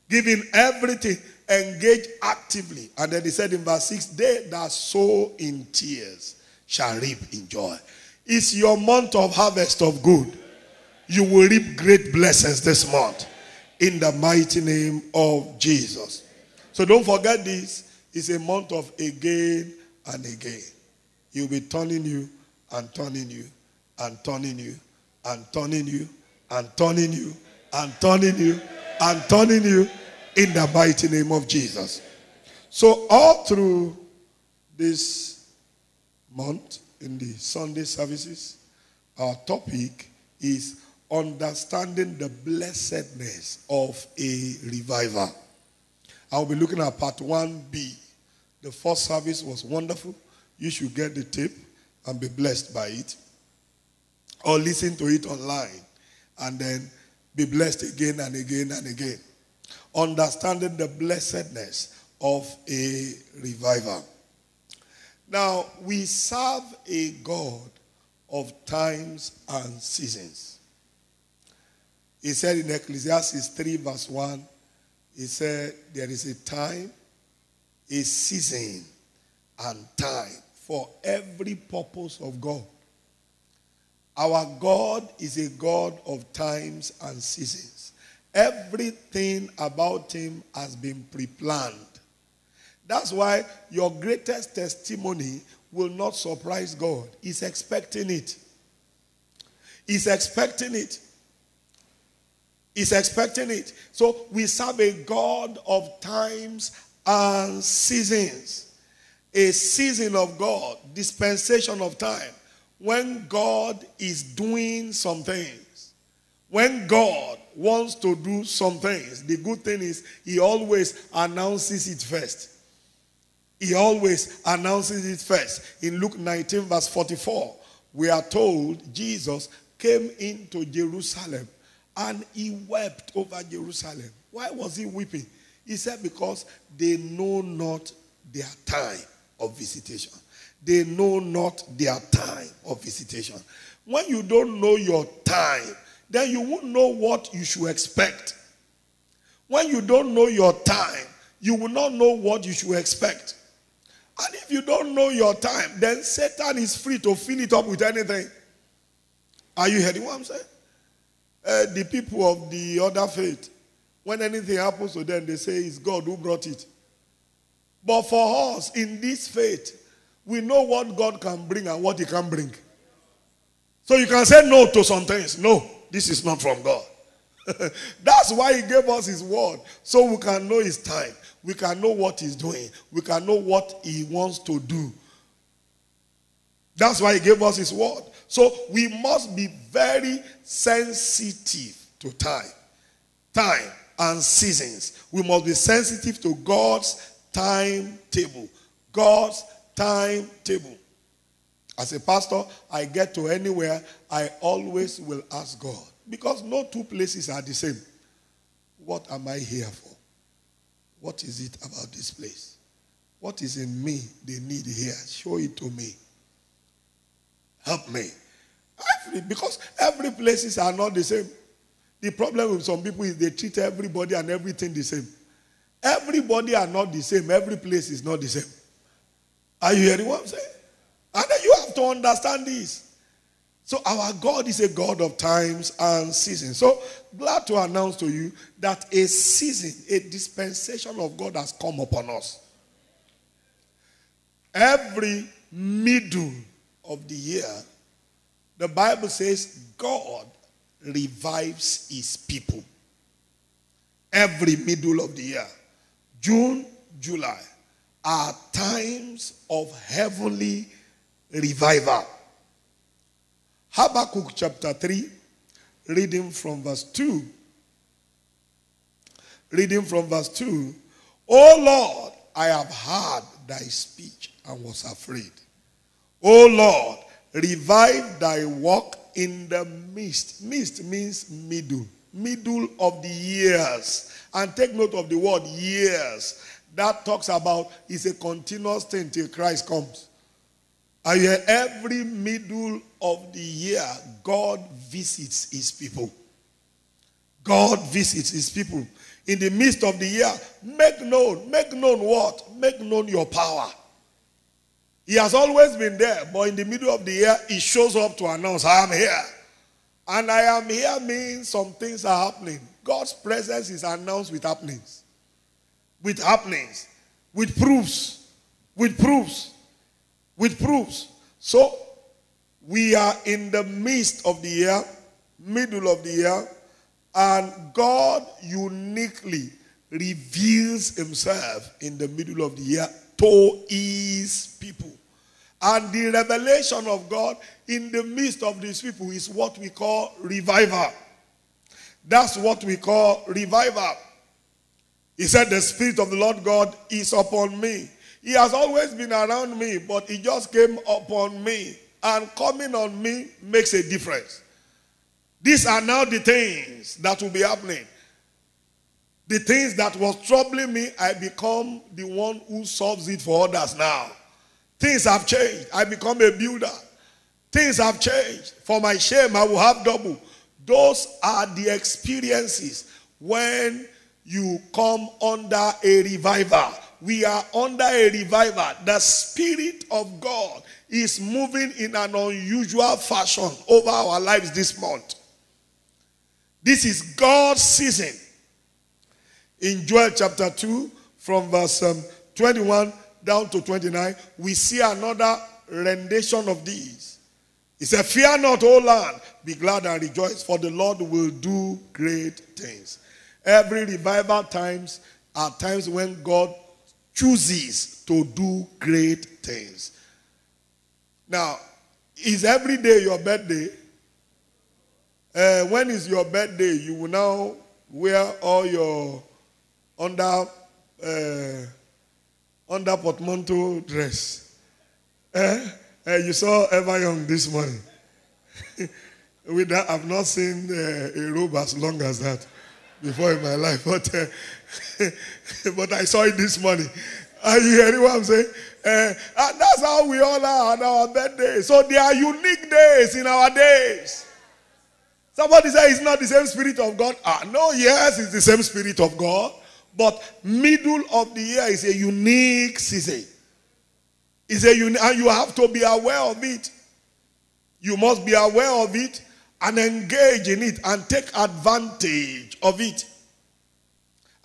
Speaker 10: Giving everything, engage actively. And then he said in verse 6 They that sow in tears shall reap in joy. It's your month of harvest of good. You will reap great blessings this month in the mighty name of Jesus. So don't forget this. It's a month of again and again. He'll be turning you and turning you and turning you and turning you and turning you and turning you and turning you in the mighty name of Jesus. So, all through this month in the Sunday services, our topic is understanding the blessedness of a reviver. I'll be looking at part 1B. The first service was wonderful. You should get the tape and be blessed by it. Or listen to it online and then be blessed again and again and again. Understanding the blessedness of a revival. Now, we serve a God of times and seasons. He said in Ecclesiastes 3, verse 1, he said, There is a time, a season, and time for every purpose of God. Our God is a God of times and seasons. Everything about Him has been pre planned. That's why your greatest testimony will not surprise God. He's expecting it. He's expecting it. He's expecting it. So we serve a God of times and seasons. A season of God, dispensation of time. When God is doing some things, when God wants to do some things, the good thing is He always announces it first. He always announces it first. In Luke 19, verse 44, we are told Jesus came into Jerusalem and he wept over Jerusalem. Why was he weeping? He said, Because they know not their time of visitation. They know not their time of visitation. When you don't know your time, then you won't know what you should expect. When you don't know your time, you will not know what you should expect. And if you don't know your time, then Satan is free to fill it up with anything. Are you hearing what I'm saying? Uh, the people of the other faith, when anything happens to them, they say it's God who brought it. But for us in this faith, we know what God can bring and what He can bring. So you can say no to some things. No, this is not from God. That's why He gave us His word, so we can know His time. We can know what He's doing. We can know what He wants to do. That's why He gave us His word. So we must be very sensitive to time, time and seasons. We must be sensitive to God's timetable. God's timetable. As a pastor, I get to anywhere, I always will ask God. Because no two places are the same. What am I here for? What is it about this place? What is in me they need here? Show it to me. Help me. Every, because every places are not the same. The problem with some people is they treat everybody and everything the same. Everybody are not the same. Every place is not the same. Are you hearing what I'm saying? And then you have to understand this. So our God is a God of times and seasons. So glad to announce to you that a season, a dispensation of God has come upon us. Every middle of the year, the Bible says God revives his people. Every middle of the year. June, July are times of heavenly revival. Habakkuk chapter 3, reading from verse 2. Reading from verse 2. O Lord, I have heard thy speech and was afraid. O Lord, revive thy work in the midst. Midst means middle. Middle of the years. And take note of the word years. That talks about it's a continuous thing till Christ comes. And every middle of the year, God visits his people. God visits his people. in the midst of the year, make known, make known what? Make known your power. He has always been there, but in the middle of the year, he shows up to announce, I am here. And I am here means some things are happening. God's presence is announced with happenings. With happenings. With proofs. With proofs. With proofs. So, we are in the midst of the year, middle of the year, and God uniquely reveals himself in the middle of the year to his people. And the revelation of God in the midst of these people is what we call revival. That's what we call revival. He said, The Spirit of the Lord God is upon me. He has always been around me, but He just came upon me. And coming on me makes a difference. These are now the things that will be happening. The things that was troubling me, I become the one who solves it for others now. Things have changed. I become a builder. Things have changed. For my shame, I will have double. Those are the experiences when you come under a revival. We are under a revival. The Spirit of God is moving in an unusual fashion over our lives this month. This is God's season. In Joel chapter 2, from verse um, 21 down to 29, we see another rendition of these. He said, Fear not, O land, be glad and rejoice, for the Lord will do great things. Every revival times are times when God chooses to do great things. Now, is every day your birthday? Uh, when is your birthday? You will now wear all your under uh, under portmanteau dress. Eh? Eh, you saw Ever Young this morning. With that, I've not seen uh, a robe as long as that before in my life, but uh, but I saw it this morning. Are you hearing what I'm saying? Uh, and that's how we all are on our birthday. So there are unique days in our days. Somebody say it's not the same spirit of God. Ah, no, yes, it's the same spirit of God. But middle of the year is a unique season. It's a uni- and you have to be aware of it. You must be aware of it and engage in it and take advantage of it.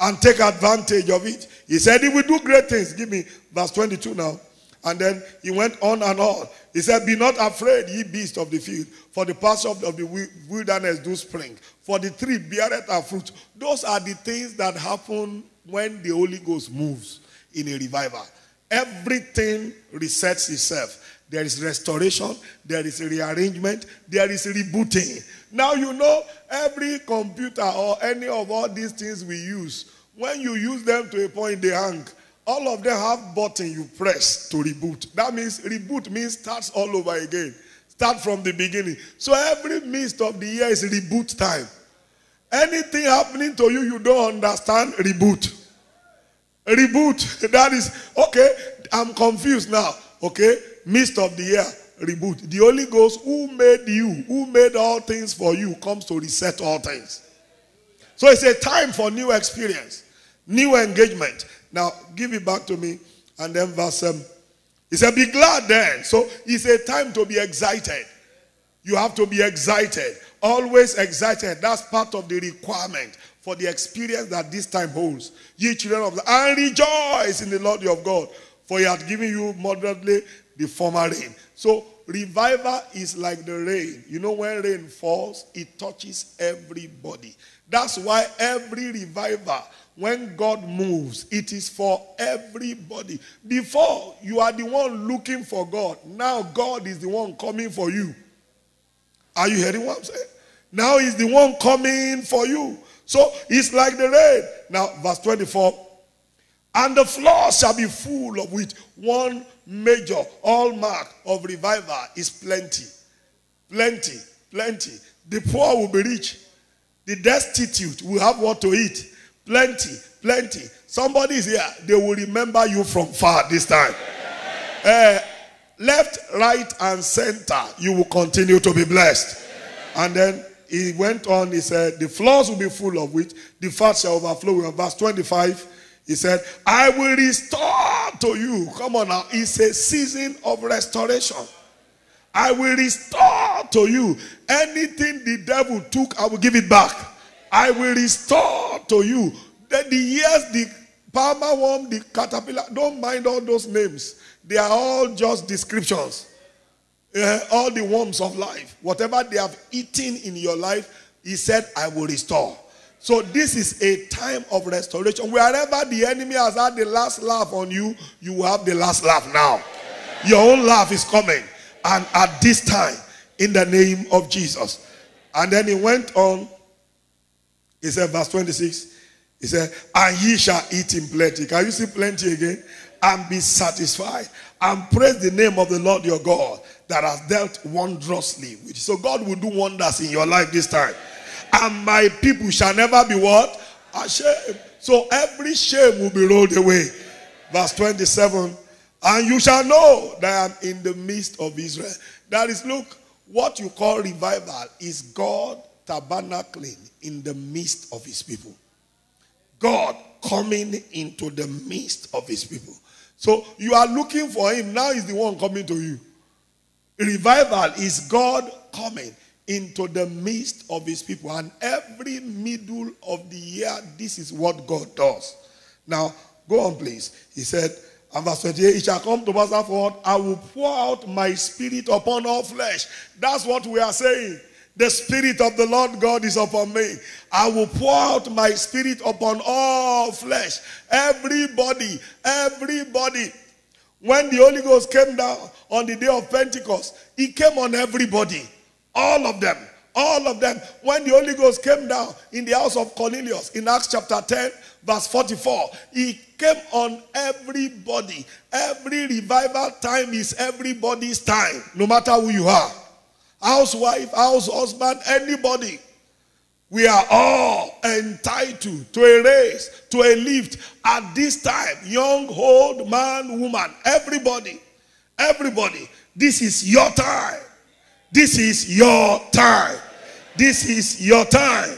Speaker 10: And take advantage of it. He said he will do great things. Give me verse 22 now. And then he went on and on. He said, Be not afraid, ye beasts of the field, for the pasture of the wilderness do spring, for the tree beareth fruit. Those are the things that happen when the Holy Ghost moves in a revival. Everything resets itself. There is restoration, there is rearrangement, there is rebooting. Now you know every computer or any of all these things we use, when you use them to a point they hang, all of them have button you press to reboot. That means reboot means starts all over again. Start from the beginning. So every midst of the year is reboot time. Anything happening to you you don't understand, reboot. Reboot. That is okay. I'm confused now. Okay, midst of the year, reboot. The Holy Ghost, who made you, who made all things for you, comes to reset all things. So it's a time for new experience, new engagement. Now, give it back to me. And then verse um, he said, Be glad then. So it's a time to be excited. You have to be excited. Always excited. That's part of the requirement for the experience that this time holds. Ye children of the and rejoice in the Lord your God, for he hath given you moderately the former rain. So revival is like the rain. You know, when rain falls, it touches everybody. That's why every revival, when God moves, it is for everybody. Before, you are the one looking for God. Now, God is the one coming for you. Are you hearing what I'm saying? Now, He's the one coming for you. So, it's like the rain. Now, verse 24. And the floor shall be full of wheat. One major hallmark of revival is plenty. Plenty. Plenty. The poor will be rich. The destitute will have what to eat. Plenty. Plenty. Somebody is here. They will remember you from far this time. Uh, left, right, and center, you will continue to be blessed. And then he went on, he said, The floors will be full of which the fat shall overflow. In verse 25, he said, I will restore to you. Come on now, it's a season of restoration. I will restore to you anything the devil took, I will give it back. I will restore to you. The, the years, the palmer worm, the caterpillar, don't mind all those names. They are all just descriptions. Uh, all the worms of life, whatever they have eaten in your life, he said, I will restore. So this is a time of restoration. Wherever the enemy has had the last laugh on you, you will have the last laugh now. Your own laugh is coming. And at this time, in the name of Jesus. And then he went on. He said, verse 26. He said, And ye shall eat in plenty. Can you see plenty again? And be satisfied. And praise the name of the Lord your God that has dealt wondrously with. So God will do wonders in your life this time. And my people shall never be what? Ashamed. So every shame will be rolled away. Verse 27. And you shall know that I am in the midst of Israel. That is, look, what you call revival is God tabernacling in the midst of his people. God coming into the midst of his people. So you are looking for him. Now is the one coming to you. Revival is God coming into the midst of his people. And every middle of the year, this is what God does. Now, go on, please. He said, and verse 28, it shall come to pass afterward, I will pour out my spirit upon all flesh. That's what we are saying. The spirit of the Lord God is upon me. I will pour out my spirit upon all flesh. Everybody, everybody. When the Holy Ghost came down on the day of Pentecost, he came on everybody. All of them. All of them. When the Holy Ghost came down in the house of Cornelius in Acts chapter 10, verse 44, he came on everybody. Every revival time is everybody's time, no matter who you are. Housewife, house husband, anybody. We are all entitled to a race, to a lift at this time. Young, old, man, woman, everybody. Everybody. This is your time. This is your time. This is your time.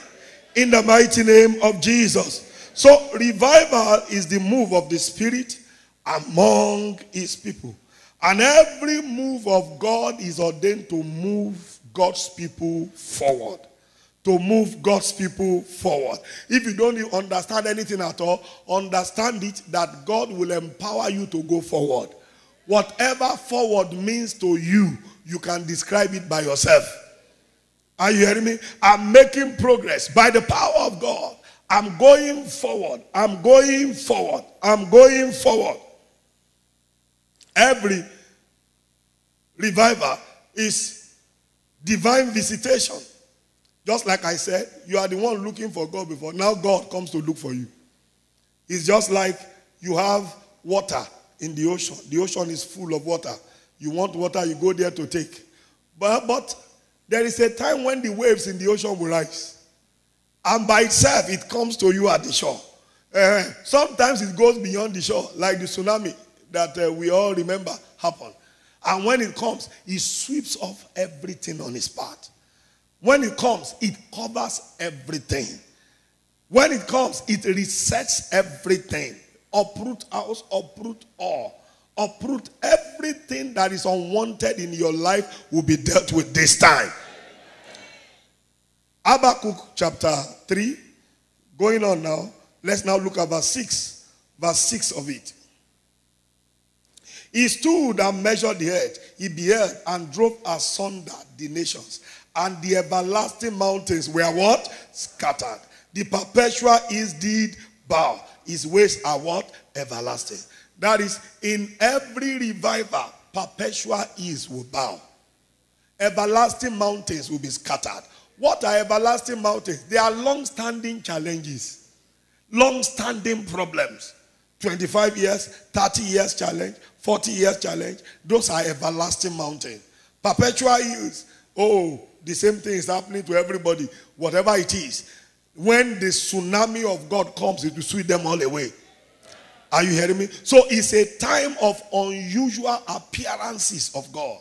Speaker 10: In the mighty name of Jesus. So, revival is the move of the Spirit among his people. And every move of God is ordained to move God's people forward. To move God's people forward. If you don't understand anything at all, understand it that God will empower you to go forward. Whatever forward means to you, you can describe it by yourself. Are you hearing me? I'm making progress by the power of God. I'm going forward. I'm going forward. I'm going forward. Every revival is divine visitation. Just like I said, you are the one looking for God before. Now God comes to look for you. It's just like you have water in the ocean. The ocean is full of water. You want water, you go there to take. But, but there is a time when the waves in the ocean will rise. And by itself, it comes to you at the shore. Uh, sometimes it goes beyond the shore, like the tsunami that uh, we all remember happened. And when it comes, it sweeps off everything on its path. When it comes, it covers everything. When it comes, it resets everything. Uproot house, uproot all. Uproot everything that is unwanted in your life will be dealt with this time. Habakkuk chapter 3, going on now. Let's now look at verse 6. Verse 6 of it. He stood and measured the earth. He beheld and drove asunder the nations. And the everlasting mountains were what? Scattered. The perpetual is did bow. His ways are what? Everlasting. That is, in every revival, perpetual is will bow. Everlasting mountains will be scattered. What are everlasting mountains? They are long standing challenges, long standing problems. 25 years, 30 years challenge, 40 years challenge. Those are everlasting mountains. Perpetual use. Oh, the same thing is happening to everybody, whatever it is. When the tsunami of God comes, it will sweep them all away. Are you hearing me? So it's a time of unusual appearances of God.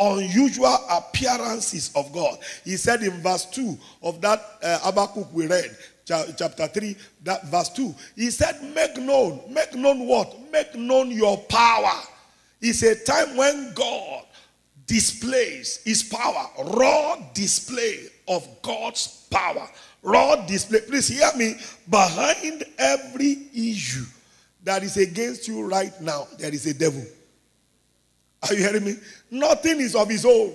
Speaker 10: unusual appearances of God. He said in verse 2 of that uh, Habakkuk we read, cha- chapter 3, that verse 2, he said, Make known, make known what? Make known your power. It's a time when God displays his power, raw display of God's power, raw display. Please hear me. Behind every issue that is against you right now, there is a devil. Are you hearing me? Nothing is of his own.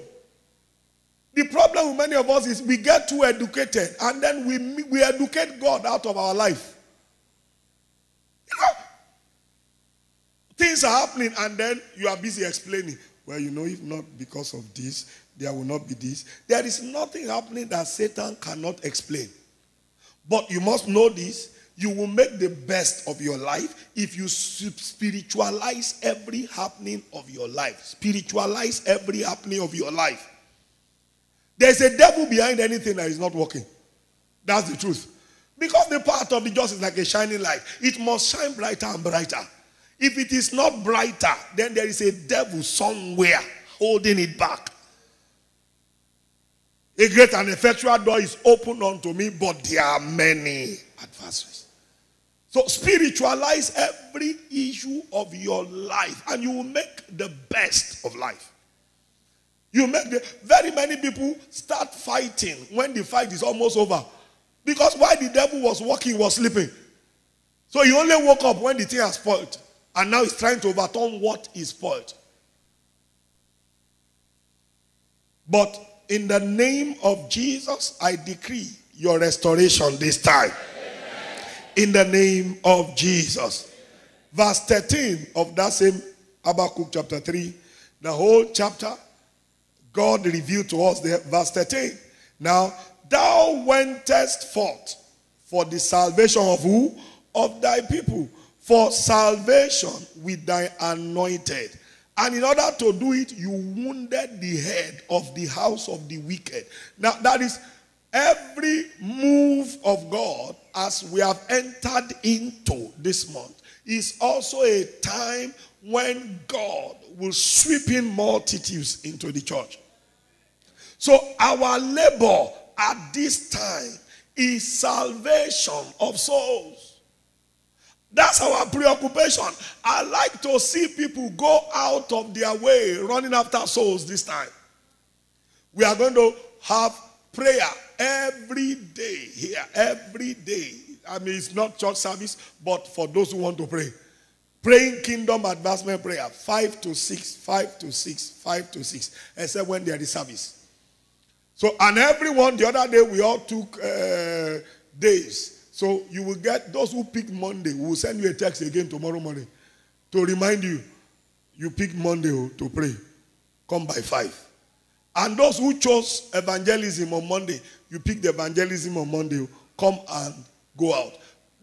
Speaker 10: The problem with many of us is we get too educated and then we, we educate God out of our life. You know, things are happening and then you are busy explaining. Well, you know, if not because of this, there will not be this. There is nothing happening that Satan cannot explain. But you must know this. You will make the best of your life if you spiritualize every happening of your life. Spiritualize every happening of your life. There's a devil behind anything that is not working. That's the truth. Because the path of the just is like a shining light, it must shine brighter and brighter. If it is not brighter, then there is a devil somewhere holding it back. A great and effectual door is open unto me, but there are many adversaries. So spiritualize every issue of your life, and you will make the best of life. You make the very many people start fighting when the fight is almost over. Because while the devil was walking, was sleeping. So he only woke up when the thing has spoiled. And now he's trying to overturn what is spoiled. But in the name of Jesus, I decree your restoration this time. In the name of Jesus. Verse 13 of that same Habakkuk chapter 3, the whole chapter, God revealed to us there, verse 13. Now, thou wentest forth for the salvation of who? Of thy people. For salvation with thy anointed. And in order to do it, you wounded the head of the house of the wicked. Now, that is every move of God as we have entered into this month is also a time when God will sweep in multitudes into the church. So, our labor at this time is salvation of souls. That's our preoccupation. I like to see people go out of their way running after souls this time. We are going to have prayer every day here, every day. I mean, it's not church service, but for those who want to pray. Praying kingdom advancement prayer, 5 to 6, 5 to 6, 5 to 6, except when there is service. So, and everyone, the other day, we all took uh, days. So, you will get those who pick Monday, will send you a text again tomorrow morning to remind you, you pick Monday oh, to pray. Come by 5. And those who chose evangelism on Monday, you pick the evangelism on Monday, oh, come and go out.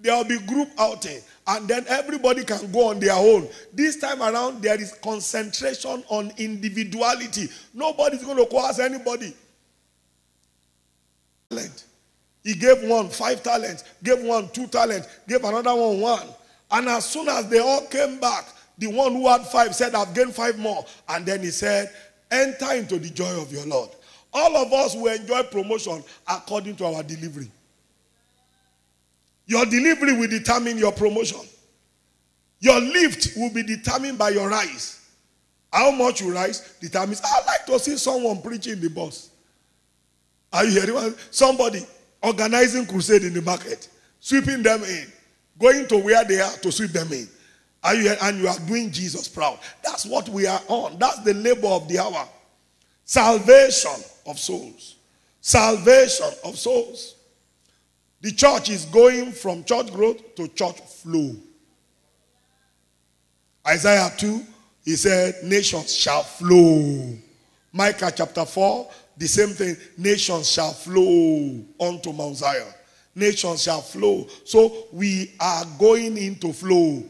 Speaker 10: There will be group outing, and then everybody can go on their own. This time around, there is concentration on individuality. Nobody's going to coerce anybody. Talent. He gave one five talents, gave one two talents, gave another one one. And as soon as they all came back, the one who had five said, I've gained five more. And then he said, Enter into the joy of your Lord. All of us will enjoy promotion according to our delivery. Your delivery will determine your promotion. Your lift will be determined by your rise. How much you rise determines. I like to see someone preaching the bus. Are you hearing? Somebody organizing crusade in the market, sweeping them in, going to where they are to sweep them in. Are you and you are doing Jesus proud? That's what we are on. That's the labor of the hour. Salvation of souls. Salvation of souls. The church is going from church growth to church flow. Isaiah 2, he said, Nations shall flow. Micah chapter 4, the same thing. Nations shall flow unto Mount Zion. Nations shall flow. So we are going into flow.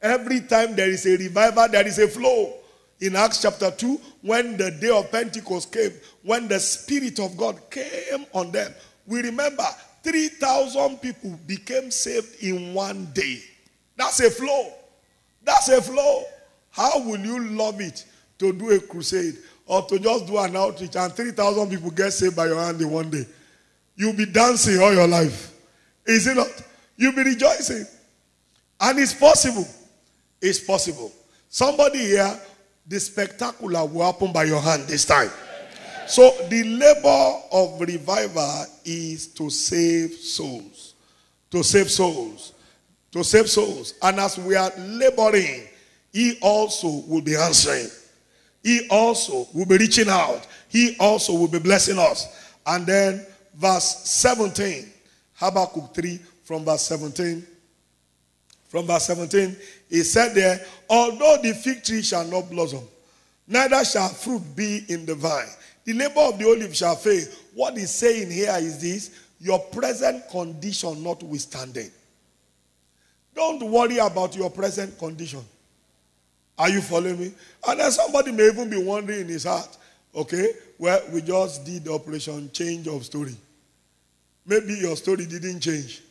Speaker 10: Every time there is a revival, there is a flow. In Acts chapter 2, when the day of Pentecost came, when the Spirit of God came on them, we remember 3,000 people became saved in one day. That's a flow. That's a flow. How will you love it to do a crusade or to just do an outreach and 3,000 people get saved by your hand in one day. You'll be dancing all your life. Is it not? You'll be rejoicing. And it's possible. It's possible. Somebody here, the spectacular will happen by your hand this time. So the labor of revival is to save souls. To save souls. To save souls. And as we are laboring, he also will be answering. He also will be reaching out. He also will be blessing us. And then verse 17, Habakkuk 3 from verse 17. From verse 17, he said there, although the fig tree shall not blossom, neither shall fruit be in the vine. The labor of the olive shall fail. What he's saying here is this your present condition notwithstanding. Don't worry about your present condition. Are you following me? And then somebody may even be wondering in his heart, okay, well, we just did the operation change of story. Maybe your story didn't change.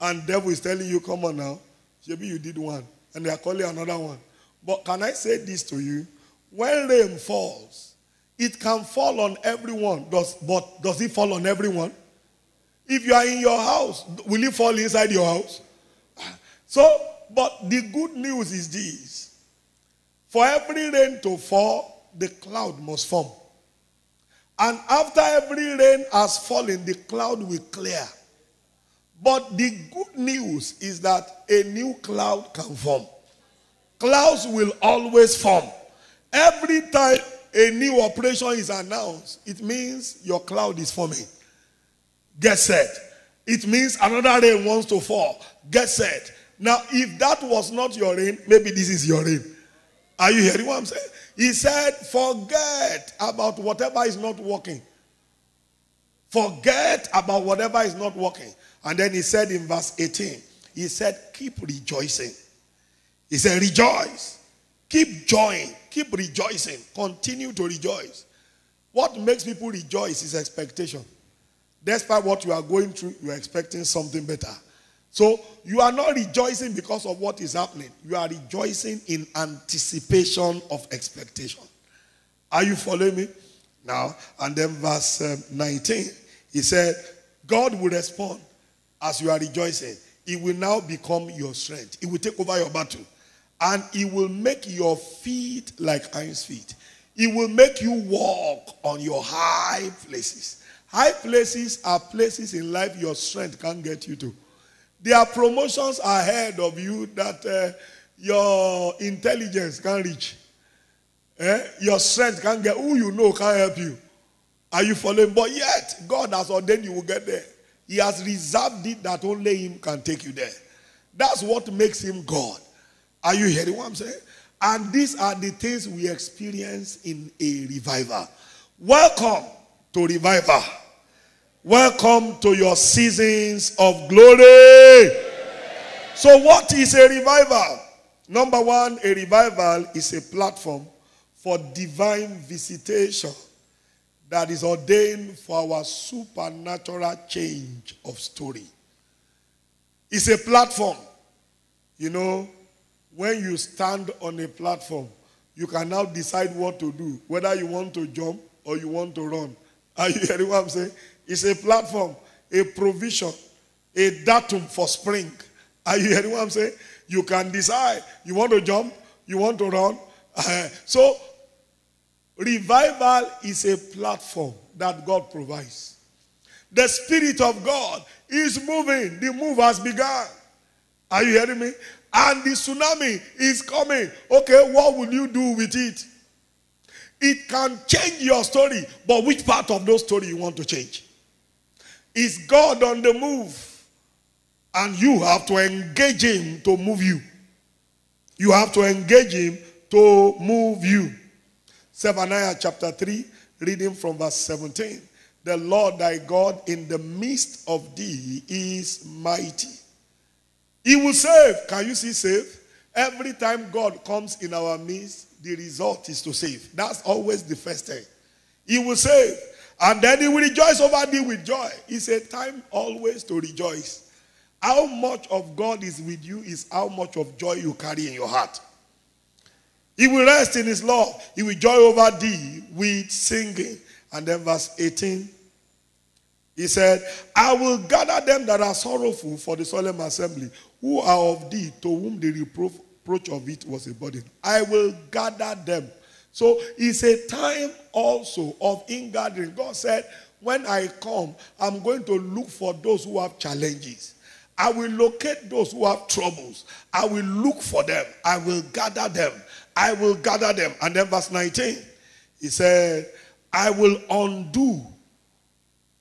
Speaker 10: And devil is telling you, come on now. Maybe you did one. And they are calling another one. But can I say this to you? When rain falls, it can fall on everyone. Does, but does it fall on everyone? If you are in your house, will it fall inside your house? So, but the good news is this. For every rain to fall, the cloud must form. And after every rain has fallen, the cloud will clear. But the good news is that a new cloud can form. Clouds will always form. Every time a new operation is announced, it means your cloud is forming. Get set. It means another rain wants to fall. Get set. Now, if that was not your rain, maybe this is your rain. Are you hearing what I'm saying? He said, forget about whatever is not working. Forget about whatever is not working. And then he said in verse 18, he said, keep rejoicing. He said, rejoice. Keep joying. Keep rejoicing. Continue to rejoice. What makes people rejoice is expectation. Despite what you are going through, you are expecting something better. So you are not rejoicing because of what is happening. You are rejoicing in anticipation of expectation. Are you following me? Now, and then verse um, 19, he said, God will respond as you are rejoicing. It will now become your strength. It will take over your battle. And it will make your feet like iron's feet. It will make you walk on your high places. High places are places in life your strength can't get you to. There are promotions ahead of you that uh, your intelligence can reach. Eh? Your strength can get. Who you know can help you. Are you following? But yet, God has ordained you will get there. He has reserved it that only Him can take you there. That's what makes Him God. Are you hearing what I'm saying? And these are the things we experience in a revival. Welcome to revival. Welcome to your seasons of glory. So, what is a revival? Number one, a revival is a platform for divine visitation that is ordained for our supernatural change of story. It's a platform. You know, when you stand on a platform, you can now decide what to do, whether you want to jump or you want to run. Are you hearing what I'm saying? It's a platform, a provision, a datum for spring. Are you hearing what I'm saying? You can decide. You want to jump, you want to run. So, revival is a platform that God provides. The Spirit of God is moving, the move has begun. Are you hearing me? And the tsunami is coming. Okay, what will you do with it? It can change your story, but which part of those story you want to change? Is God on the move? And you have to engage him to move you. You have to engage him to move you. Zephaniah chapter 3, reading from verse 17. The Lord thy God in the midst of thee is mighty. He will save. Can you see save? Every time God comes in our midst, the result is to save. That's always the first thing. He will save. And then he will rejoice over thee with joy. It's a time always to rejoice. How much of God is with you is how much of joy you carry in your heart. He will rest in his love. He will joy over thee with singing. And then verse 18. He said, I will gather them that are sorrowful for the solemn assembly, who are of thee, to whom the reproach reproach of it was a burden. I will gather them. So it's a time also of ingathering. God said, When I come, I'm going to look for those who have challenges. I will locate those who have troubles. I will look for them. I will gather them. I will gather them. And then verse 19, he said, I will undo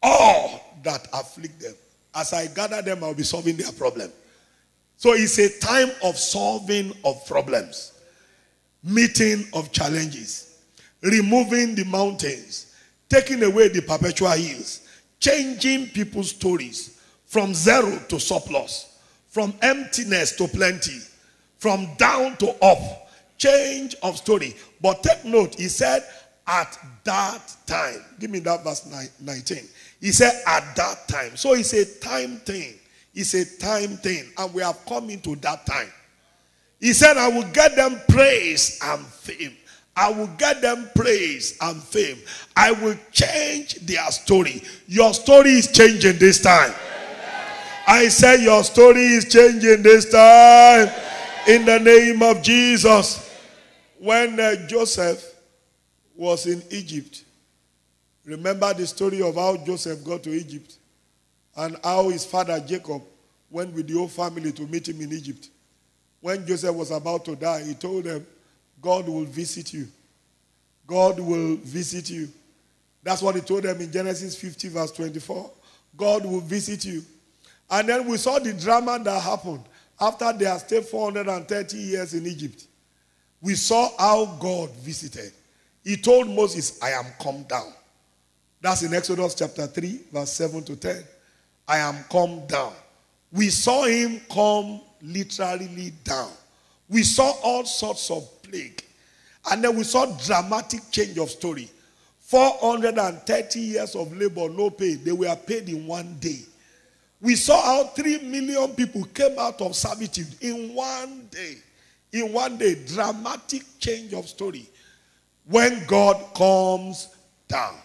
Speaker 10: all that afflict them. As I gather them, I'll be solving their problem. So it's a time of solving of problems, meeting of challenges, removing the mountains, taking away the perpetual hills, changing people's stories from zero to surplus, from emptiness to plenty, from down to up, change of story. But take note, he said, at that time. Give me that verse 19. He said, at that time. So it's a time thing. It's a time thing. And we have come into that time. He said, I will get them praise and fame. I will get them praise and fame. I will change their story. Your story is changing this time. I said, Your story is changing this time. In the name of Jesus. When uh, Joseph was in Egypt, remember the story of how Joseph got to Egypt and how his father Jacob went with the whole family to meet him in Egypt. When Joseph was about to die, he told them, God will visit you. God will visit you. That's what he told them in Genesis 50, verse 24. God will visit you. And then we saw the drama that happened after they had stayed 430 years in Egypt. We saw how God visited. He told Moses, I am come down. That's in Exodus chapter 3, verse 7 to 10. I am come down. We saw him come literally down. We saw all sorts of plague. And then we saw dramatic change of story. 430 years of labor, no pay. They were paid in one day. We saw how 3 million people came out of servitude in one day. In one day, dramatic change of story. When God comes down.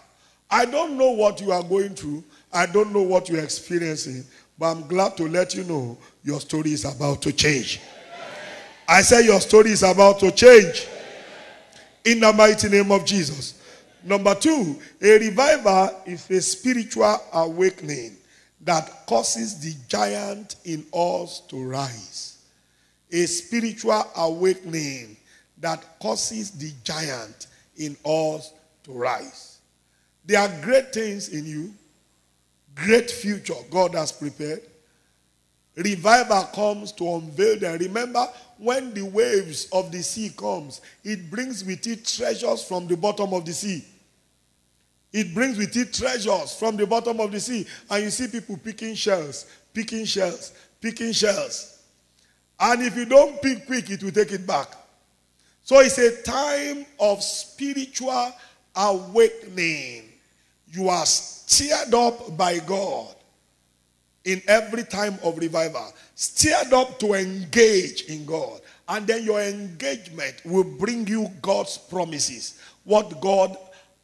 Speaker 10: I don't know what you are going through. I don't know what you're experiencing. But I'm glad to let you know your story is about to change. I say your story is about to change. In the mighty name of Jesus. Number two, a revival is a spiritual awakening that causes the giant in us to rise. A spiritual awakening that causes the giant in us to rise. There are great things in you, great future God has prepared. Revival comes to unveil them. Remember, when the waves of the sea comes, it brings with it treasures from the bottom of the sea. It brings with it treasures from the bottom of the sea. And you see people picking shells, picking shells, picking shells. And if you don't pick quick, it will take it back. So it's a time of spiritual awakening. You are stirred up by God in every time of revival. Stirred up to engage in God. And then your engagement will bring you God's promises. What God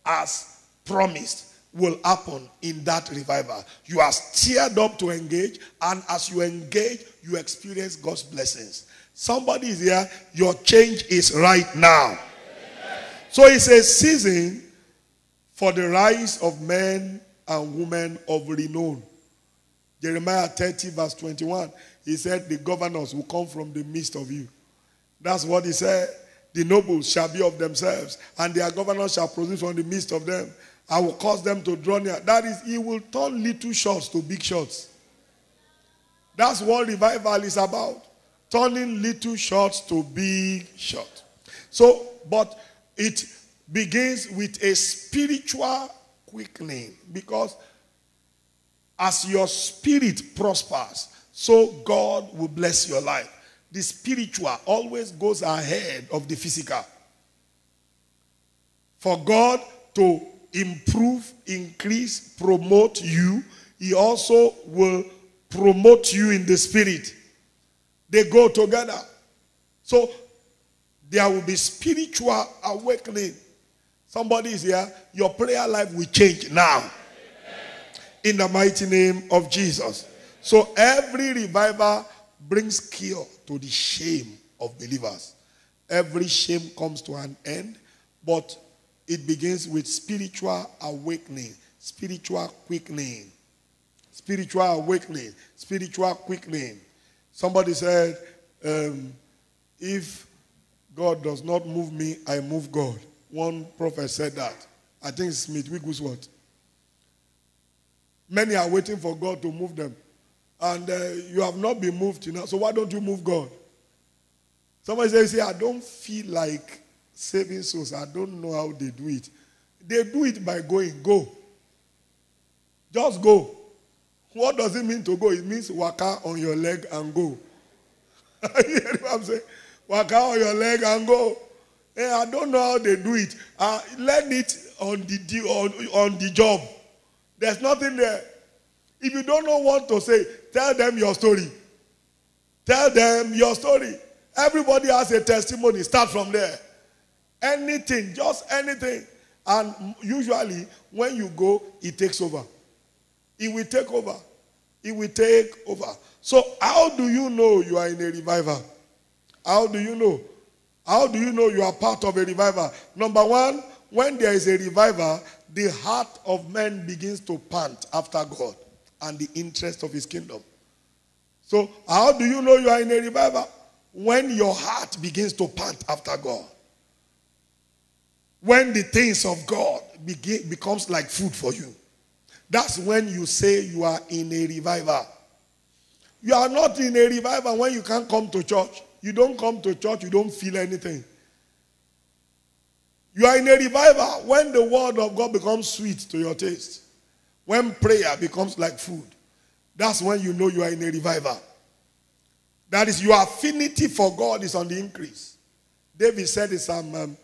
Speaker 10: has promised will happen in that revival. You are stirred up to engage, and as you engage, you experience God's blessings. Somebody is here, your change is right now. So it's a season for the rise of men and women of renown. Jeremiah 30, verse 21, he said, The governors will come from the midst of you. That's what he said. The nobles shall be of themselves, and their governors shall proceed from the midst of them. I will cause them to draw near. That is, he will turn little shots to big shots. That's what revival is about. Turning little shots to big shots. So, but it begins with a spiritual quickening because as your spirit prospers, so God will bless your life. The spiritual always goes ahead of the physical. For God to improve, increase, promote you, He also will promote you in the spirit. They go together. So there will be spiritual awakening. Somebody is here, your prayer life will change now. In the mighty name of Jesus. So every revival brings cure to the shame of believers. Every shame comes to an end, but it begins with spiritual awakening, spiritual quickening. Spiritual awakening, spiritual quickening. Somebody said, um, if God does not move me, I move God. One prophet said that. I think it's Smith Wigglesworth. Many are waiting for God to move them. And uh, you have not been moved till now. So why don't you move God? Somebody says, say, I don't feel like saving souls. I don't know how they do it. They do it by going. Go. Just go. What does it mean to go? It means waka on your leg and go. you what I'm saying? Waka on your leg and go. Hey, I don't know how they do it. Uh, learn it on the, the- on, on the job. There's nothing there. If you don't know what to say, tell them your story. Tell them your story. Everybody has a testimony. Start from there. Anything, just anything. And usually, when you go, it takes over. It will take over. It will take over. So, how do you know you are in a revival? How do you know? How do you know you are part of a revival? Number one, when there is a revival, the heart of man begins to pant after God and the interest of his kingdom. So, how do you know you are in a revival? When your heart begins to pant after God. When the things of God begin, becomes like food for you. That's when you say you are in a revival. You are not in a revival when you can't come to church. You don't come to church, you don't feel anything. You are in a revival when the word of God becomes sweet to your taste. When prayer becomes like food. That's when you know you are in a revival. That is, your affinity for God is on the increase. David said in Psalm um,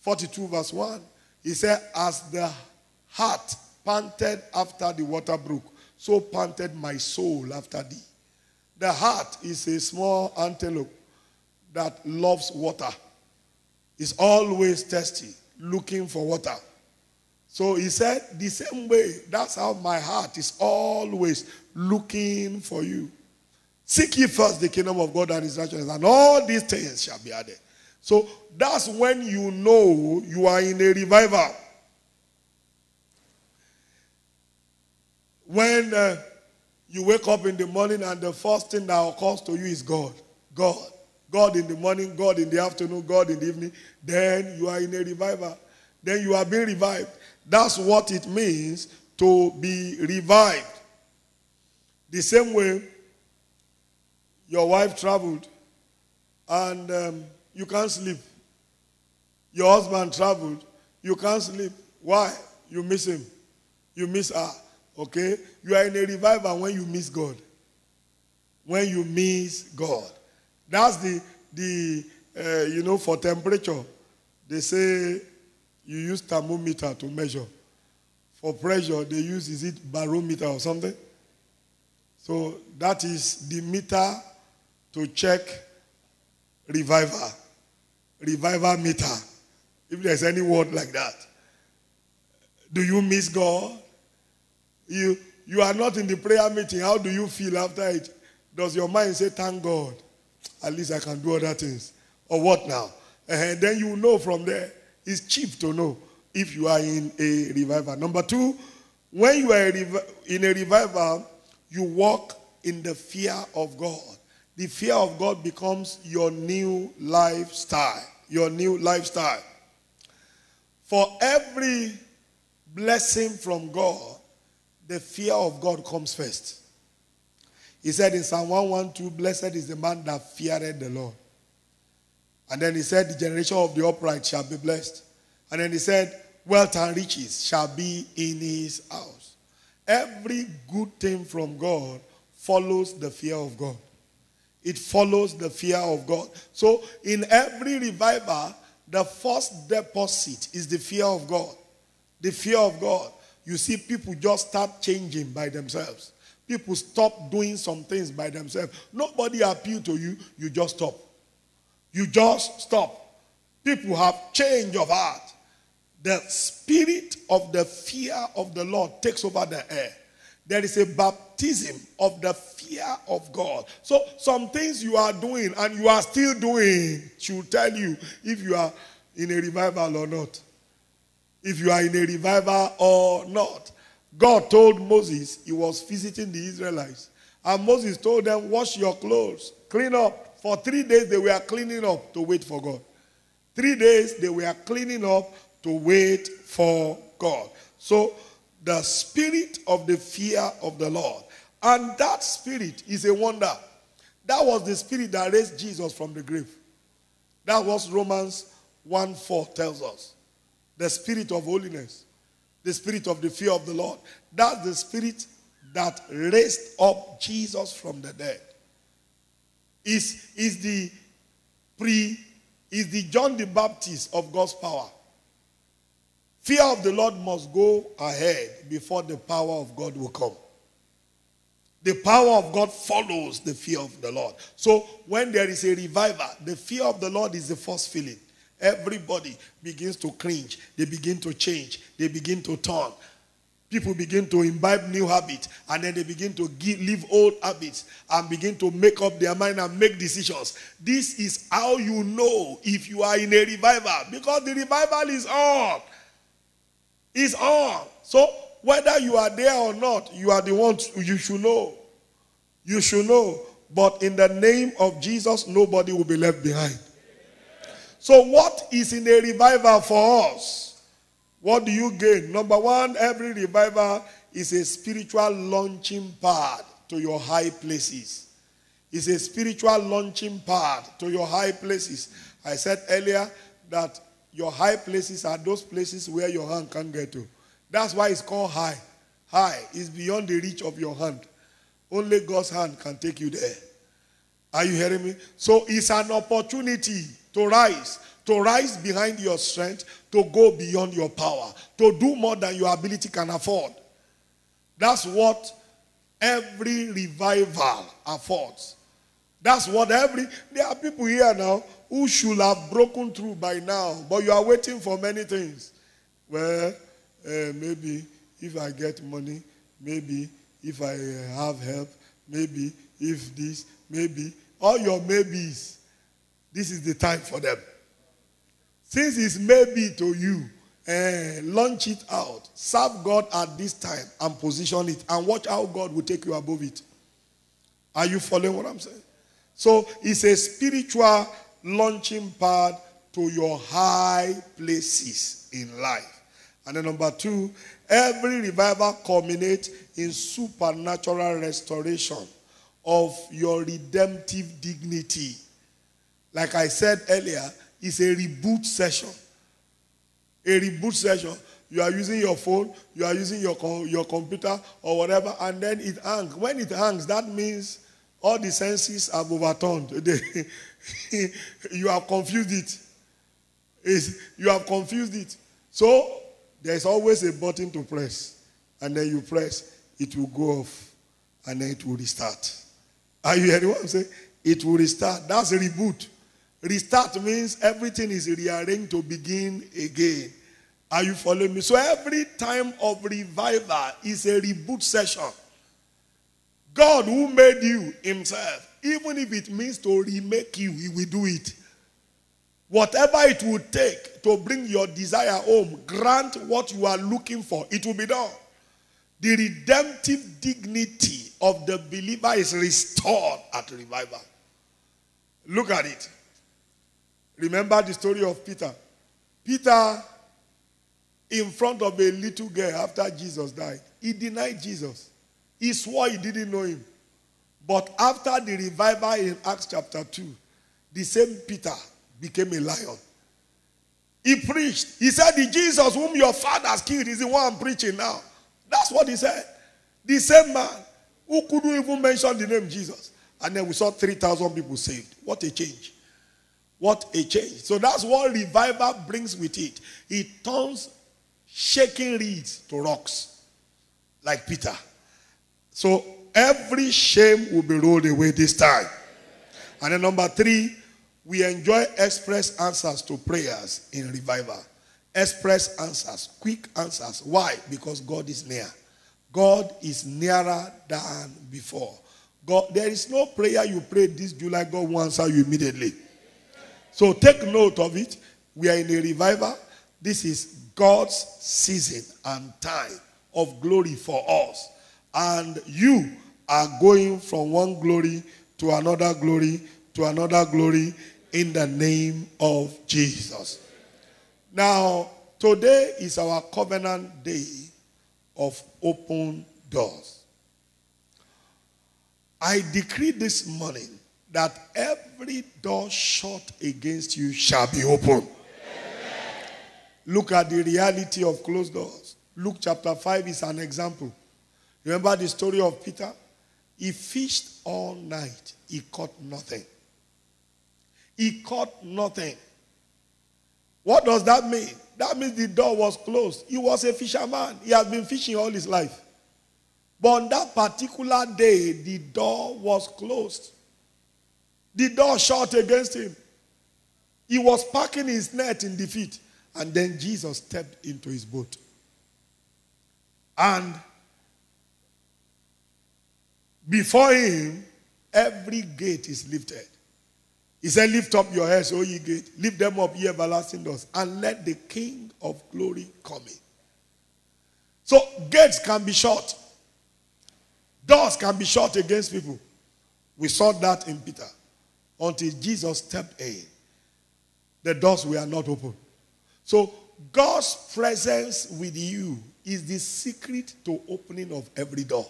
Speaker 10: 42, verse 1, he said, As the hart panted after the water brook, so panted my soul after thee. The hart is a small antelope that loves water, is always thirsty, looking for water. So he said, the same way, that's how my heart is always looking for you. Seek ye first the kingdom of God and his righteousness, and all these things shall be added. So that's when you know you are in a revival. When uh, you wake up in the morning and the first thing that occurs to you is God. God. God in the morning, God in the afternoon, God in the evening. Then you are in a revival. Then you are being revived. That's what it means to be revived. The same way your wife traveled and um, you can't sleep. Your husband traveled, you can't sleep. Why? You miss him. You miss her. Okay? You are in a revival when you miss God. When you miss God. That's the, the uh, you know, for temperature, they say you use thermometer to measure. For pressure, they use, is it barometer or something? So that is the meter to check revival. Revival meter. If there's any word like that. Do you miss God? You, you are not in the prayer meeting. How do you feel after it? Does your mind say, Thank God? At least I can do other things. Or what now? And then you know from there. It's cheap to know if you are in a revival. Number two, when you are in a revival, you walk in the fear of God. The fear of God becomes your new lifestyle. Your new lifestyle. For every blessing from God, the fear of God comes first. He said in Psalm 112, Blessed is the man that feareth the Lord. And then he said, The generation of the upright shall be blessed. And then he said, Wealth and riches shall be in his house. Every good thing from God follows the fear of God. It follows the fear of God. So, in every revival, the first deposit is the fear of God. The fear of God. You see, people just start changing by themselves. People stop doing some things by themselves. Nobody appeal to you, you just stop. You just stop. People have change of heart. The spirit of the fear of the Lord takes over the air. There is a baptism of the fear of God. So some things you are doing and you are still doing should tell you if you are in a revival or not. If you are in a revival or not. God told Moses he was visiting the Israelites. And Moses told them, Wash your clothes, clean up. For three days they were cleaning up to wait for God. Three days they were cleaning up to wait for God. So the spirit of the fear of the Lord. And that spirit is a wonder. That was the spirit that raised Jesus from the grave. That was Romans 1 4 tells us. The spirit of holiness, the spirit of the fear of the Lord. That's the spirit that raised up Jesus from the dead. Is, is the pre is the John the Baptist of God's power. Fear of the Lord must go ahead before the power of God will come. The power of God follows the fear of the Lord. So when there is a revival, the fear of the Lord is the first feeling. Everybody begins to cringe, they begin to change, they begin to turn. People begin to imbibe new habits and then they begin to give, leave old habits and begin to make up their mind and make decisions. This is how you know if you are in a revival because the revival is on. It's on. So whether you are there or not, you are the one you should know. You should know. But in the name of Jesus, nobody will be left behind. So, what is in a revival for us? What do you gain? Number one, every revival is a spiritual launching pad to your high places. It's a spiritual launching pad to your high places. I said earlier that your high places are those places where your hand can't get to. That's why it's called high. High is beyond the reach of your hand. Only God's hand can take you there. Are you hearing me? So it's an opportunity to rise, to rise behind your strength, to go beyond your power, to do more than your ability can afford. That's what every revival affords. That's what every. There are people here now who should have broken through by now, but you are waiting for many things. Well, uh, maybe if I get money, maybe if I uh, have help, maybe if this, maybe. All your maybes, this is the time for them. Since it's maybe to you, uh, launch it out. Serve God at this time and position it and watch how God will take you above it. Are you following what I'm saying? So it's a spiritual launching pad to your high places in life. And then number two, every revival culminates in supernatural restoration of your redemptive dignity. Like I said earlier, it's a reboot session. A reboot session. You are using your phone, you are using your, your computer or whatever, and then it hangs. When it hangs, that means all the senses have overturned. you have confused it. It's, you have confused it. So there's always a button to press. And then you press, it will go off. And then it will restart. Are you hearing what I'm saying? It will restart. That's a reboot. Restart means everything is rearranged to begin again. Are you following me? So every time of revival is a reboot session. God who made you himself, even if it means to remake you, he will do it. Whatever it will take to bring your desire home, grant what you are looking for, it will be done. The redemptive dignity of the believer is restored at revival. Look at it. Remember the story of Peter. Peter, in front of a little girl after Jesus died, he denied Jesus. He swore he didn't know him. But after the revival in Acts chapter 2, the same Peter became a lion. He preached. He said, The Jesus whom your fathers killed is the one I'm preaching now. That's what he said. The same man who couldn't even mention the name Jesus. And then we saw 3,000 people saved. What a change. What a change. So that's what revival brings with it. It turns shaking reeds to rocks, like Peter. So every shame will be rolled away this time. And then number three, we enjoy express answers to prayers in revival. Express answers, quick answers. Why? Because God is near. God is nearer than before. God, there is no prayer you pray this July, God will answer you immediately. So take note of it. We are in a revival. This is God's season and time of glory for us. And you are going from one glory to another glory to another glory in the name of Jesus. Now, today is our covenant day of open doors. I decree this morning that every door shut against you shall be open. Look at the reality of closed doors. Luke chapter 5 is an example. Remember the story of Peter? He fished all night, he caught nothing. He caught nothing. What does that mean? That means the door was closed. He was a fisherman, he has been fishing all his life. But on that particular day, the door was closed. The door shut against him. He was packing his net in defeat. And then Jesus stepped into his boat. And before him, every gate is lifted. He said, Lift up your heads, O ye gate. Lift them up, ye everlasting doors. And let the King of glory come in. So gates can be shut. Doors can be shut against people. We saw that in Peter. Until Jesus stepped in, the doors were not open. So God's presence with you is the secret to opening of every door.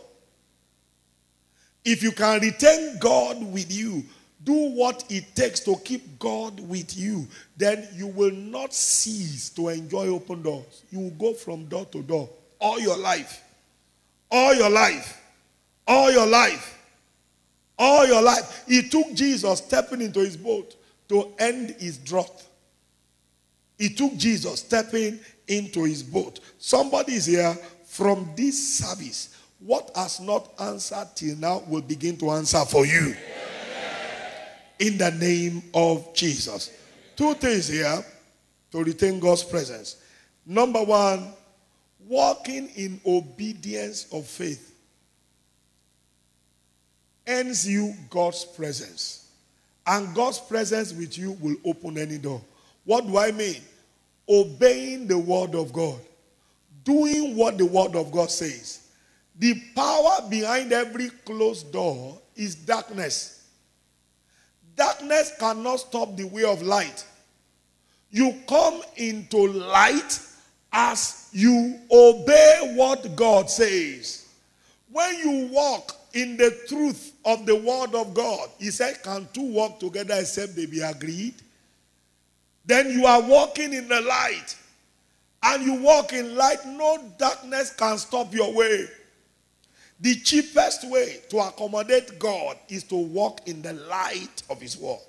Speaker 10: If you can retain God with you, do what it takes to keep God with you, then you will not cease to enjoy open doors. You will go from door to door all your life. All your life. All your life. All your life. It took Jesus stepping into his boat to end his drought. It took Jesus stepping into his boat. Somebody is here from this service. What has not answered till now will begin to answer for you. In the name of Jesus. Two things here to retain God's presence. Number one, walking in obedience of faith earns you God's presence. And God's presence with you will open any door. What do I mean? Obeying the word of God, doing what the word of God says. The power behind every closed door is darkness. Darkness cannot stop the way of light. You come into light as you obey what God says. When you walk in the truth of the word of God, He said, Can two walk together except they be agreed? Then you are walking in the light. And you walk in light, no darkness can stop your way. The cheapest way to accommodate God is to walk in the light of His word.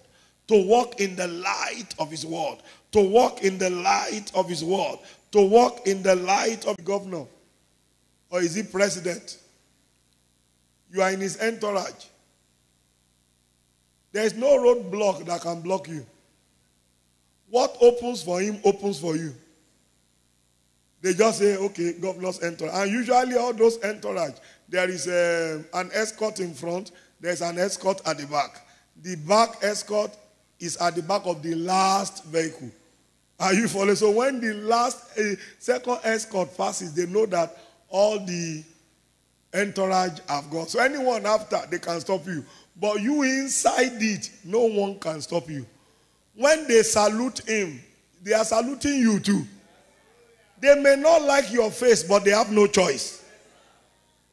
Speaker 10: To walk in the light of His word. To walk in the light of His word. To walk in the light of the governor. Or is he president? You are in his entourage. There is no roadblock that can block you. What opens for him opens for you. They just say, okay, governor's entourage. And usually, all those entourage, there is a, an escort in front, there's an escort at the back. The back escort is at the back of the last vehicle. Are you following? So when the last, uh, second escort passes, they know that all the entourage have gone. So anyone after, they can stop you. But you inside it, no one can stop you. When they salute him, they are saluting you too. They may not like your face, but they have no choice.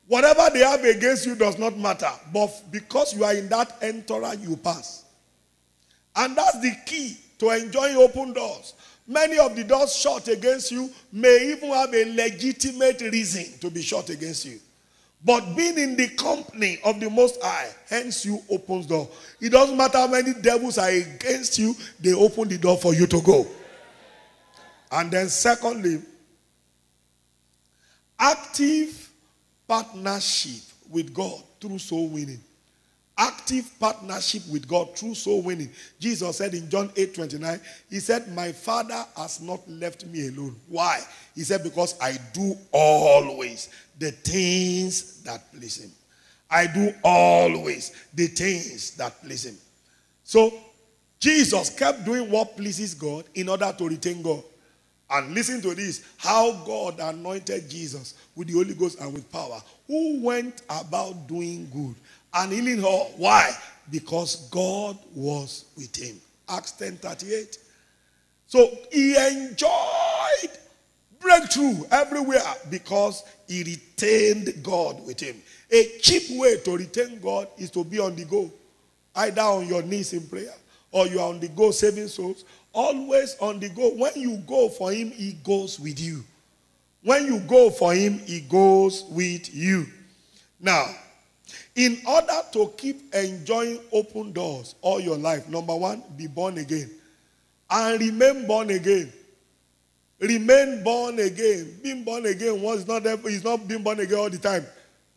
Speaker 10: Whatever they have against you does not matter. But because you are in that entourage, you pass. And that's the key to enjoying open doors. Many of the doors shut against you may even have a legitimate reason to be shut against you. But being in the company of the Most High, hence you opens the door. It doesn't matter how many devils are against you, they open the door for you to go. And then secondly, active partnership with God through soul winning. active partnership with God through soul winning. Jesus said in John 8 29, He said, My Father has not left me alone. Why? He said, Because I do always the things that please Him. I do always the things that please Him. So Jesus kept doing what pleases God in order to retain God. And listen to this how God anointed Jesus with the Holy Ghost and with power, who went about doing good and healing her. Why? Because God was with him. Acts 10 38. So he enjoyed breakthrough everywhere because he retained God with him. A cheap way to retain God is to be on the go, either on your knees in prayer or you are on the go saving souls. Always on the go. When you go for him, he goes with you. When you go for him, he goes with you. Now, in order to keep enjoying open doors all your life, number one, be born again. And remain born again. Remain born again. Being born again once not is not being born again all the time.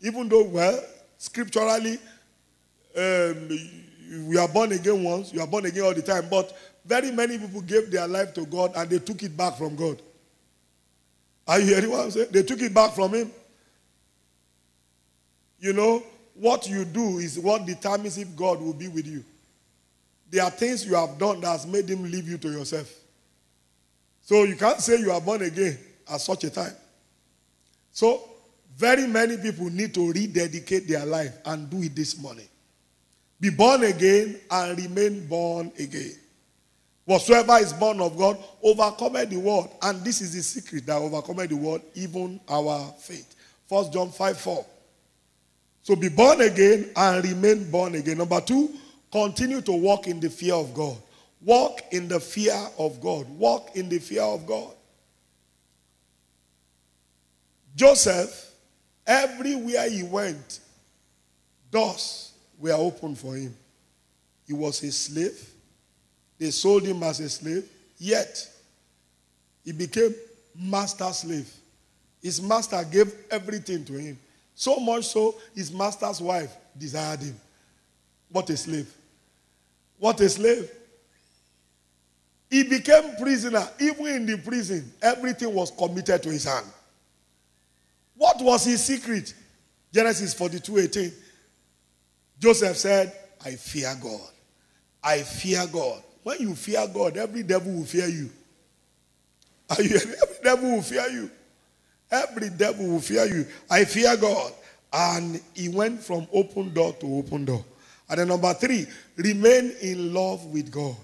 Speaker 10: Even though, well, scripturally, um, we are born again once, you are born again all the time. But very many people gave their life to God and they took it back from God. Are you hearing what I'm saying? They took it back from Him. You know, what you do is what determines if God will be with you. There are things you have done that has made Him leave you to yourself. So you can't say you are born again at such a time. So, very many people need to rededicate their life and do it this morning. Be born again and remain born again. Whatsoever is born of God overcometh the world. And this is the secret that overcometh the world, even our faith. 1 John 5 4. So be born again and remain born again. Number two, continue to walk in the fear of God. Walk in the fear of God. Walk in the fear of God. Joseph, everywhere he went, doors were open for him. He was a slave. They sold him as a slave. Yet, he became master slave. His master gave everything to him. So much so, his master's wife desired him. What a slave. What a slave. He became prisoner. Even in the prison, everything was committed to his hand. What was his secret? Genesis 42 18. Joseph said, I fear God. I fear God. When you fear God, every devil will fear you. Are you? Every devil will fear you. Every devil will fear you. I fear God. And he went from open door to open door. And then number three, remain in love with God.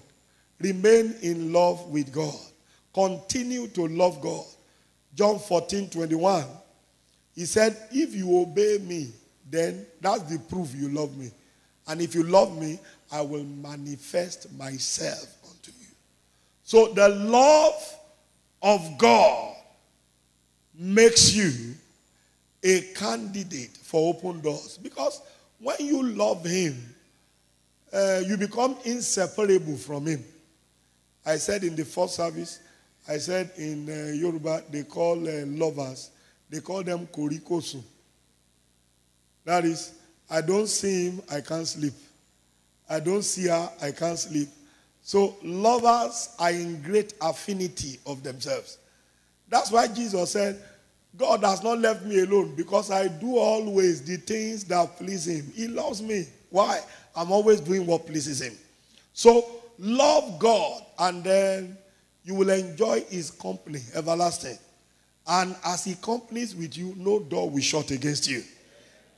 Speaker 10: Remain in love with God. Continue to love God. John 14, 21. He said, If you obey me, then that's the proof you love me. And if you love me, I will manifest myself unto you. So the love of God makes you a candidate for open doors. Because when you love Him, uh, you become inseparable from Him. I said in the first service, I said in uh, Yoruba, they call uh, lovers, they call them korikosu. That is, I don't see him, I can't sleep. I don't see her, I can't sleep. So lovers are in great affinity of themselves. That's why Jesus said, God has not left me alone because I do always the things that please him. He loves me. Why? I'm always doing what pleases him. So love God and then you will enjoy his company everlasting. And as he companies with you, no door will shut against you.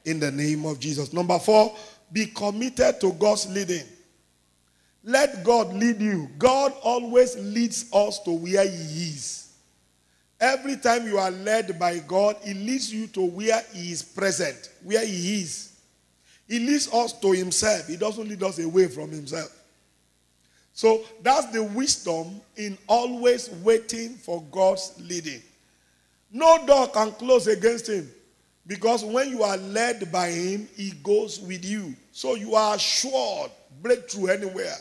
Speaker 10: In the name of Jesus. Number four, be committed to God's leading. Let God lead you. God always leads us to where he is. Every time you are led by God, He leads you to where He is present, where He is. He leads us to Himself. He doesn't lead us away from Himself. So that's the wisdom in always waiting for God's leading. No door can close against Him because when you are led by Him, He goes with you. So you are assured breakthrough anywhere.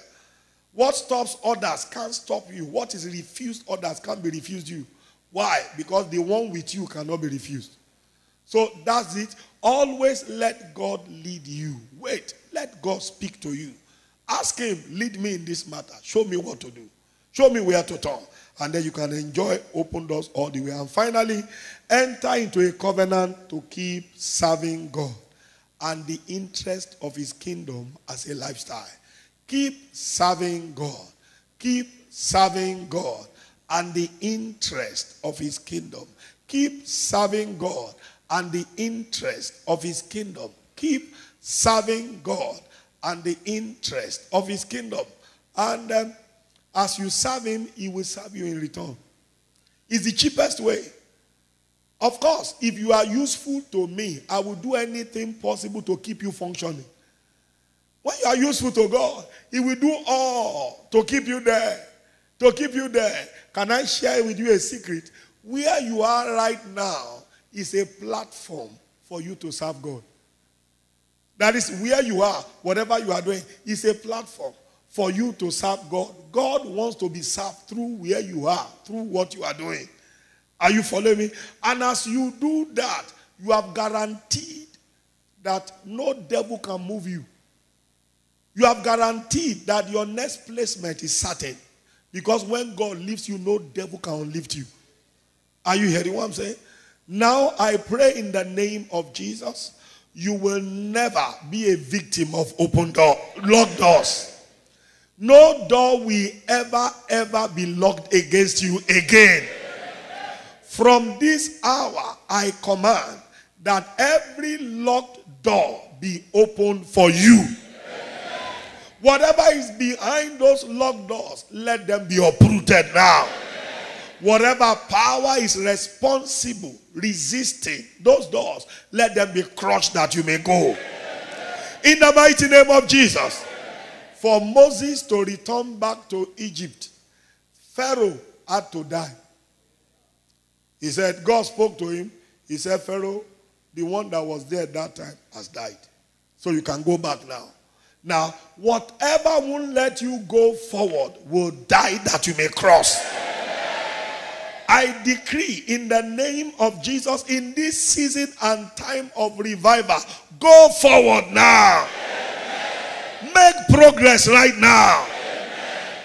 Speaker 10: What stops others can't stop you. What is refused others can't be refused you. Why? Because the one with you cannot be refused. So that's it. Always let God lead you. Wait. Let God speak to you. Ask Him, lead me in this matter. Show me what to do. Show me where to turn. And then you can enjoy open doors all the way. And finally, enter into a covenant to keep serving God and the interest of His kingdom as a lifestyle. Keep serving God. Keep serving God and the interest of His kingdom. Keep serving God and the interest of His kingdom. Keep serving God and the interest of His kingdom. And um, as you serve Him, He will serve you in return. It's the cheapest way. Of course, if you are useful to me, I will do anything possible to keep you functioning. When you are useful to God, He will do all to keep you there. To keep you there. Can I share with you a secret? Where you are right now is a platform for you to serve God. That is where you are, whatever you are doing, is a platform for you to serve God. God wants to be served through where you are, through what you are doing. Are you following me? And as you do that, you have guaranteed that no devil can move you. You have guaranteed that your next placement is certain. Because when God lifts you, no devil can lift you. Are you hearing what I'm saying? Now I pray in the name of Jesus, you will never be a victim of open door, locked doors. No door will ever, ever be locked against you again. From this hour, I command that every locked door be opened for you. Whatever is behind those locked doors, let them be uprooted now. Whatever power is responsible, resisting those doors, let them be crushed that you may go. In the mighty name of Jesus. For Moses to return back to Egypt, Pharaoh had to die. He said, God spoke to him. He said, Pharaoh, the one that was there at that time has died. So you can go back now. Now, whatever won't let you go forward will die that you may cross. I decree in the name of Jesus in this season and time of revival, go forward now. Make progress right now.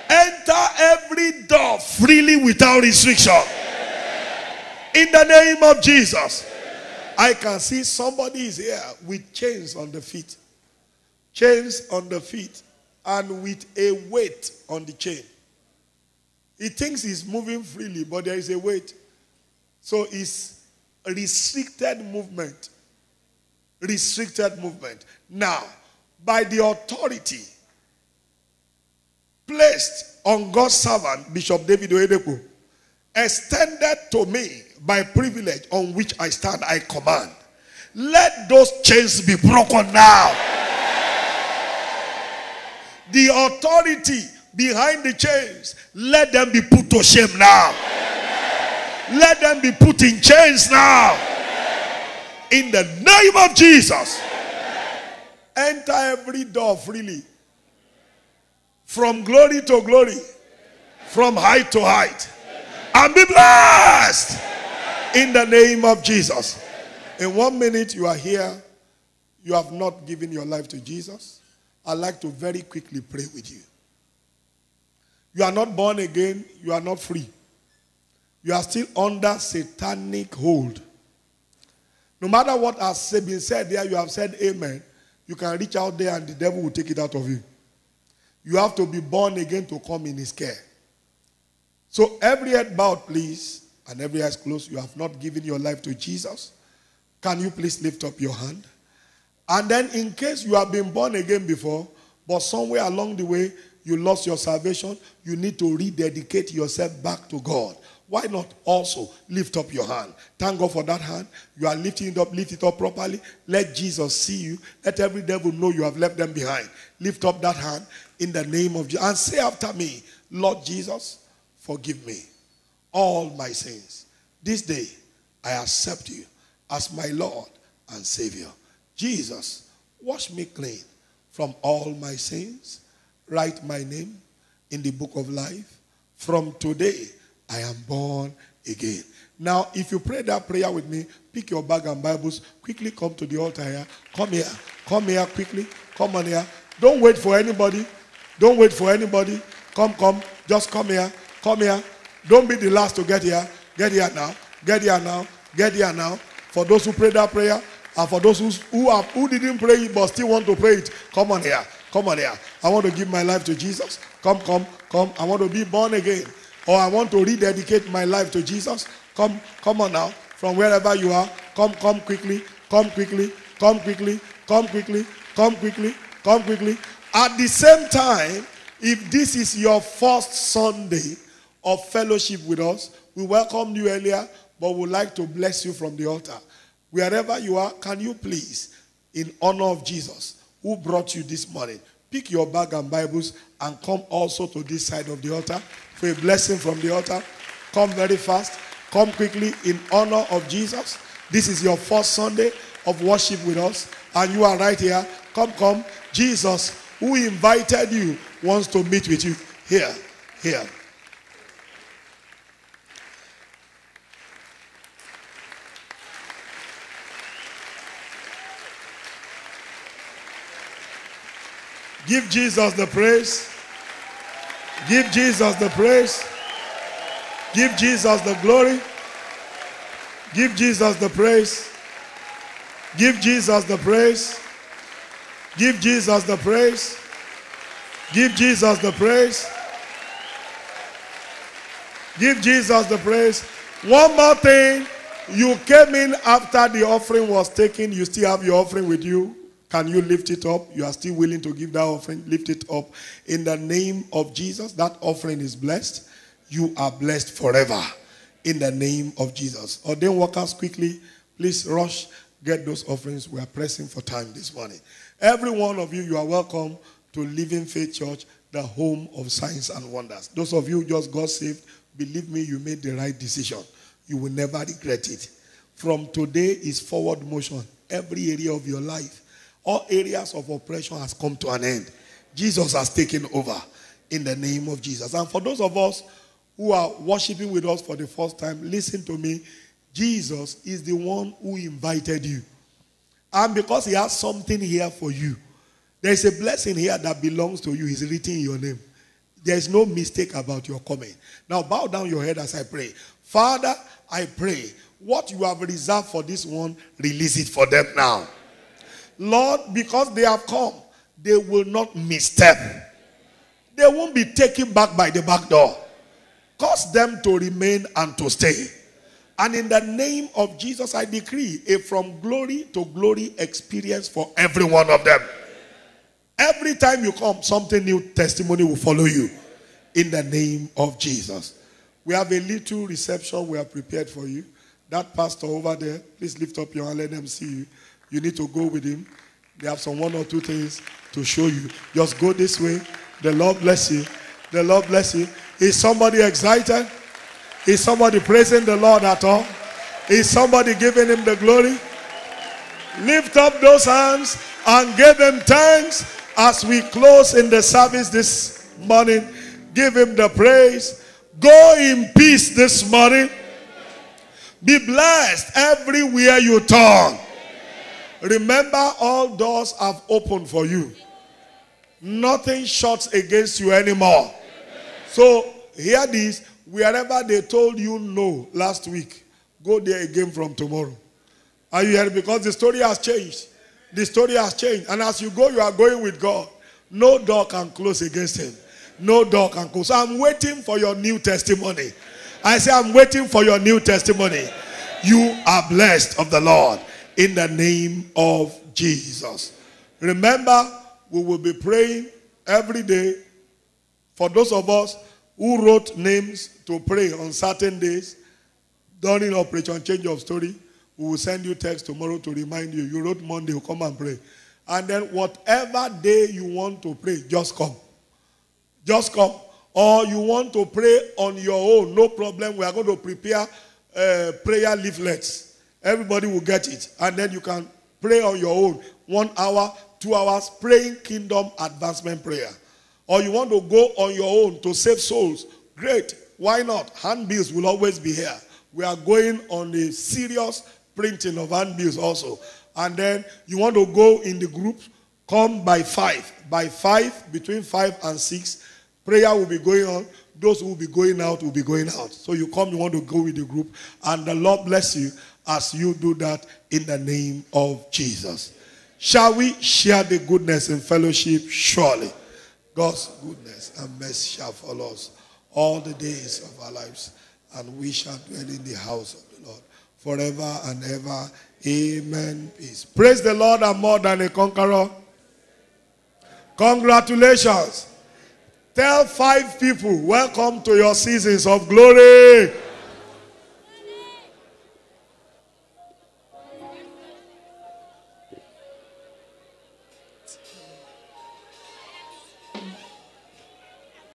Speaker 10: Enter every door freely without restriction. In the name of Jesus. I can see somebody is here with chains on the feet. Chains on the feet and with a weight on the chain. He thinks he's moving freely, but there is a weight. So it's restricted movement. Restricted movement. Now, by the authority placed on God's servant, Bishop David Oyedepo, extended to me by privilege on which I stand, I command. Let those chains be broken now. The authority behind the chains, let them be put to shame now. Let them be put in chains now. In the name of Jesus. Enter every door freely. From glory to glory. From height to height. And be blessed. In the name of Jesus. In one minute, you are here. You have not given your life to Jesus. I'd like to very quickly pray with you. You are not born again, you are not free. You are still under satanic hold. No matter what has been said there, you have said amen. You can reach out there and the devil will take it out of you. You have to be born again to come in his care. So every head bowed, please, and every eyes closed. You have not given your life to Jesus. Can you please lift up your hand? And then, in case you have been born again before, but somewhere along the way you lost your salvation, you need to rededicate yourself back to God. Why not also lift up your hand? Thank God for that hand. You are lifting it up, lift it up properly. Let Jesus see you. Let every devil know you have left them behind. Lift up that hand in the name of Jesus and say after me, Lord Jesus, forgive me all my sins. This day I accept you as my Lord and Savior. Jesus, wash me clean from all my sins. Write my name in the book of life. From today, I am born again. Now, if you pray that prayer with me, pick your bag and Bibles, quickly come to the altar here. Come here. Come here quickly. Come on here. Don't wait for anybody. Don't wait for anybody. Come, come. Just come here. Come here. Don't be the last to get here. Get here now. Get here now. Get here now. For those who prayed that prayer, and for those who who, have, who didn't pray it but still want to pray it, come on here. Come on here. I want to give my life to Jesus. Come, come, come. I want to be born again. Or I want to rededicate my life to Jesus. Come, come on now. From wherever you are, come, come quickly. Come quickly. Come quickly. Come quickly. Come quickly. Come quickly. At the same time, if this is your first Sunday of fellowship with us, we welcomed you earlier, but we'd like to bless you from the altar. Wherever you are, can you please, in honor of Jesus, who brought you this morning, pick your bag and Bibles and come also to this side of the altar for a blessing from the altar. Come very fast. Come quickly in honor of Jesus. This is your first Sunday of worship with us, and you are right here. Come, come. Jesus, who invited you, wants to meet with you. Here, here. Give Jesus the praise. Give Jesus the praise. Give Jesus the glory. Give Jesus the praise. Give Jesus the praise. Give Jesus the praise. Give Jesus the praise. Give Jesus the praise. One more thing. You came in after the offering was taken. You still have your offering with you. Can you lift it up? You are still willing to give that offering. Lift it up. In the name of Jesus, that offering is blessed. You are blessed forever. In the name of Jesus. Ordain workers quickly. Please rush. Get those offerings. We are pressing for time this morning. Every one of you, you are welcome to Living Faith Church, the home of signs and wonders. Those of you just got saved, believe me, you made the right decision. You will never regret it. From today is forward motion. Every area of your life, all areas of oppression has come to an end. Jesus has taken over in the name of Jesus. And for those of us who are worshiping with us for the first time, listen to me. Jesus is the one who invited you. And because he has something here for you, there is a blessing here that belongs to you. He's written in your name. There is no mistake about your coming. Now bow down your head as I pray. Father, I pray what you have reserved for this one, release it for them now. Lord, because they have come, they will not misstep. They won't be taken back by the back door. Cause them to remain and to stay. And in the name of Jesus, I decree a from glory to glory experience for every one of them. Every time you come, something new testimony will follow you. In the name of Jesus. We have a little reception we have prepared for you. That pastor over there, please lift up your hand, let them see you. You need to go with him. They have some one or two things to show you. Just go this way. The Lord bless you. The Lord bless you. Is somebody excited? Is somebody praising the Lord at all? Is somebody giving him the glory? Lift up those hands and give him thanks as we close in the service this morning. Give him the praise. Go in peace this morning. Be blessed everywhere you turn. Remember, all doors have opened for you. Nothing shuts against you anymore. So, hear this. Wherever they told you no last week, go there again from tomorrow. Are you hearing? Because the story has changed. The story has changed. And as you go, you are going with God. No door can close against him. No door can close. So I'm waiting for your new testimony. I say, I'm waiting for your new testimony. You are blessed of the Lord in the name of Jesus. Remember, we will be praying every day for those of us who wrote names to pray on certain days during Operation Change of Story. We will send you text tomorrow to remind you. You wrote Monday, you come and pray. And then whatever day you want to pray, just come. Just come. Or you want to pray on your own, no problem. We are going to prepare uh, prayer leaflets. Everybody will get it. And then you can pray on your own. One hour, two hours, praying kingdom advancement prayer. Or you want to go on your own to save souls. Great. Why not? Handbills will always be here. We are going on a serious printing of handbills also. And then you want to go in the group Come by five. By five, between five and six, prayer will be going on. Those who will be going out will be going out. So you come, you want to go with the group, and the Lord bless you as you do that in the name of Jesus. Shall we share the goodness and fellowship? Surely. God's goodness and mercy shall follow us all the days of our lives, and we shall dwell in the house of the Lord forever and ever. Amen. Peace. Praise the Lord, I'm more than a conqueror. Congratulations. Tell five people, welcome to your seasons of glory.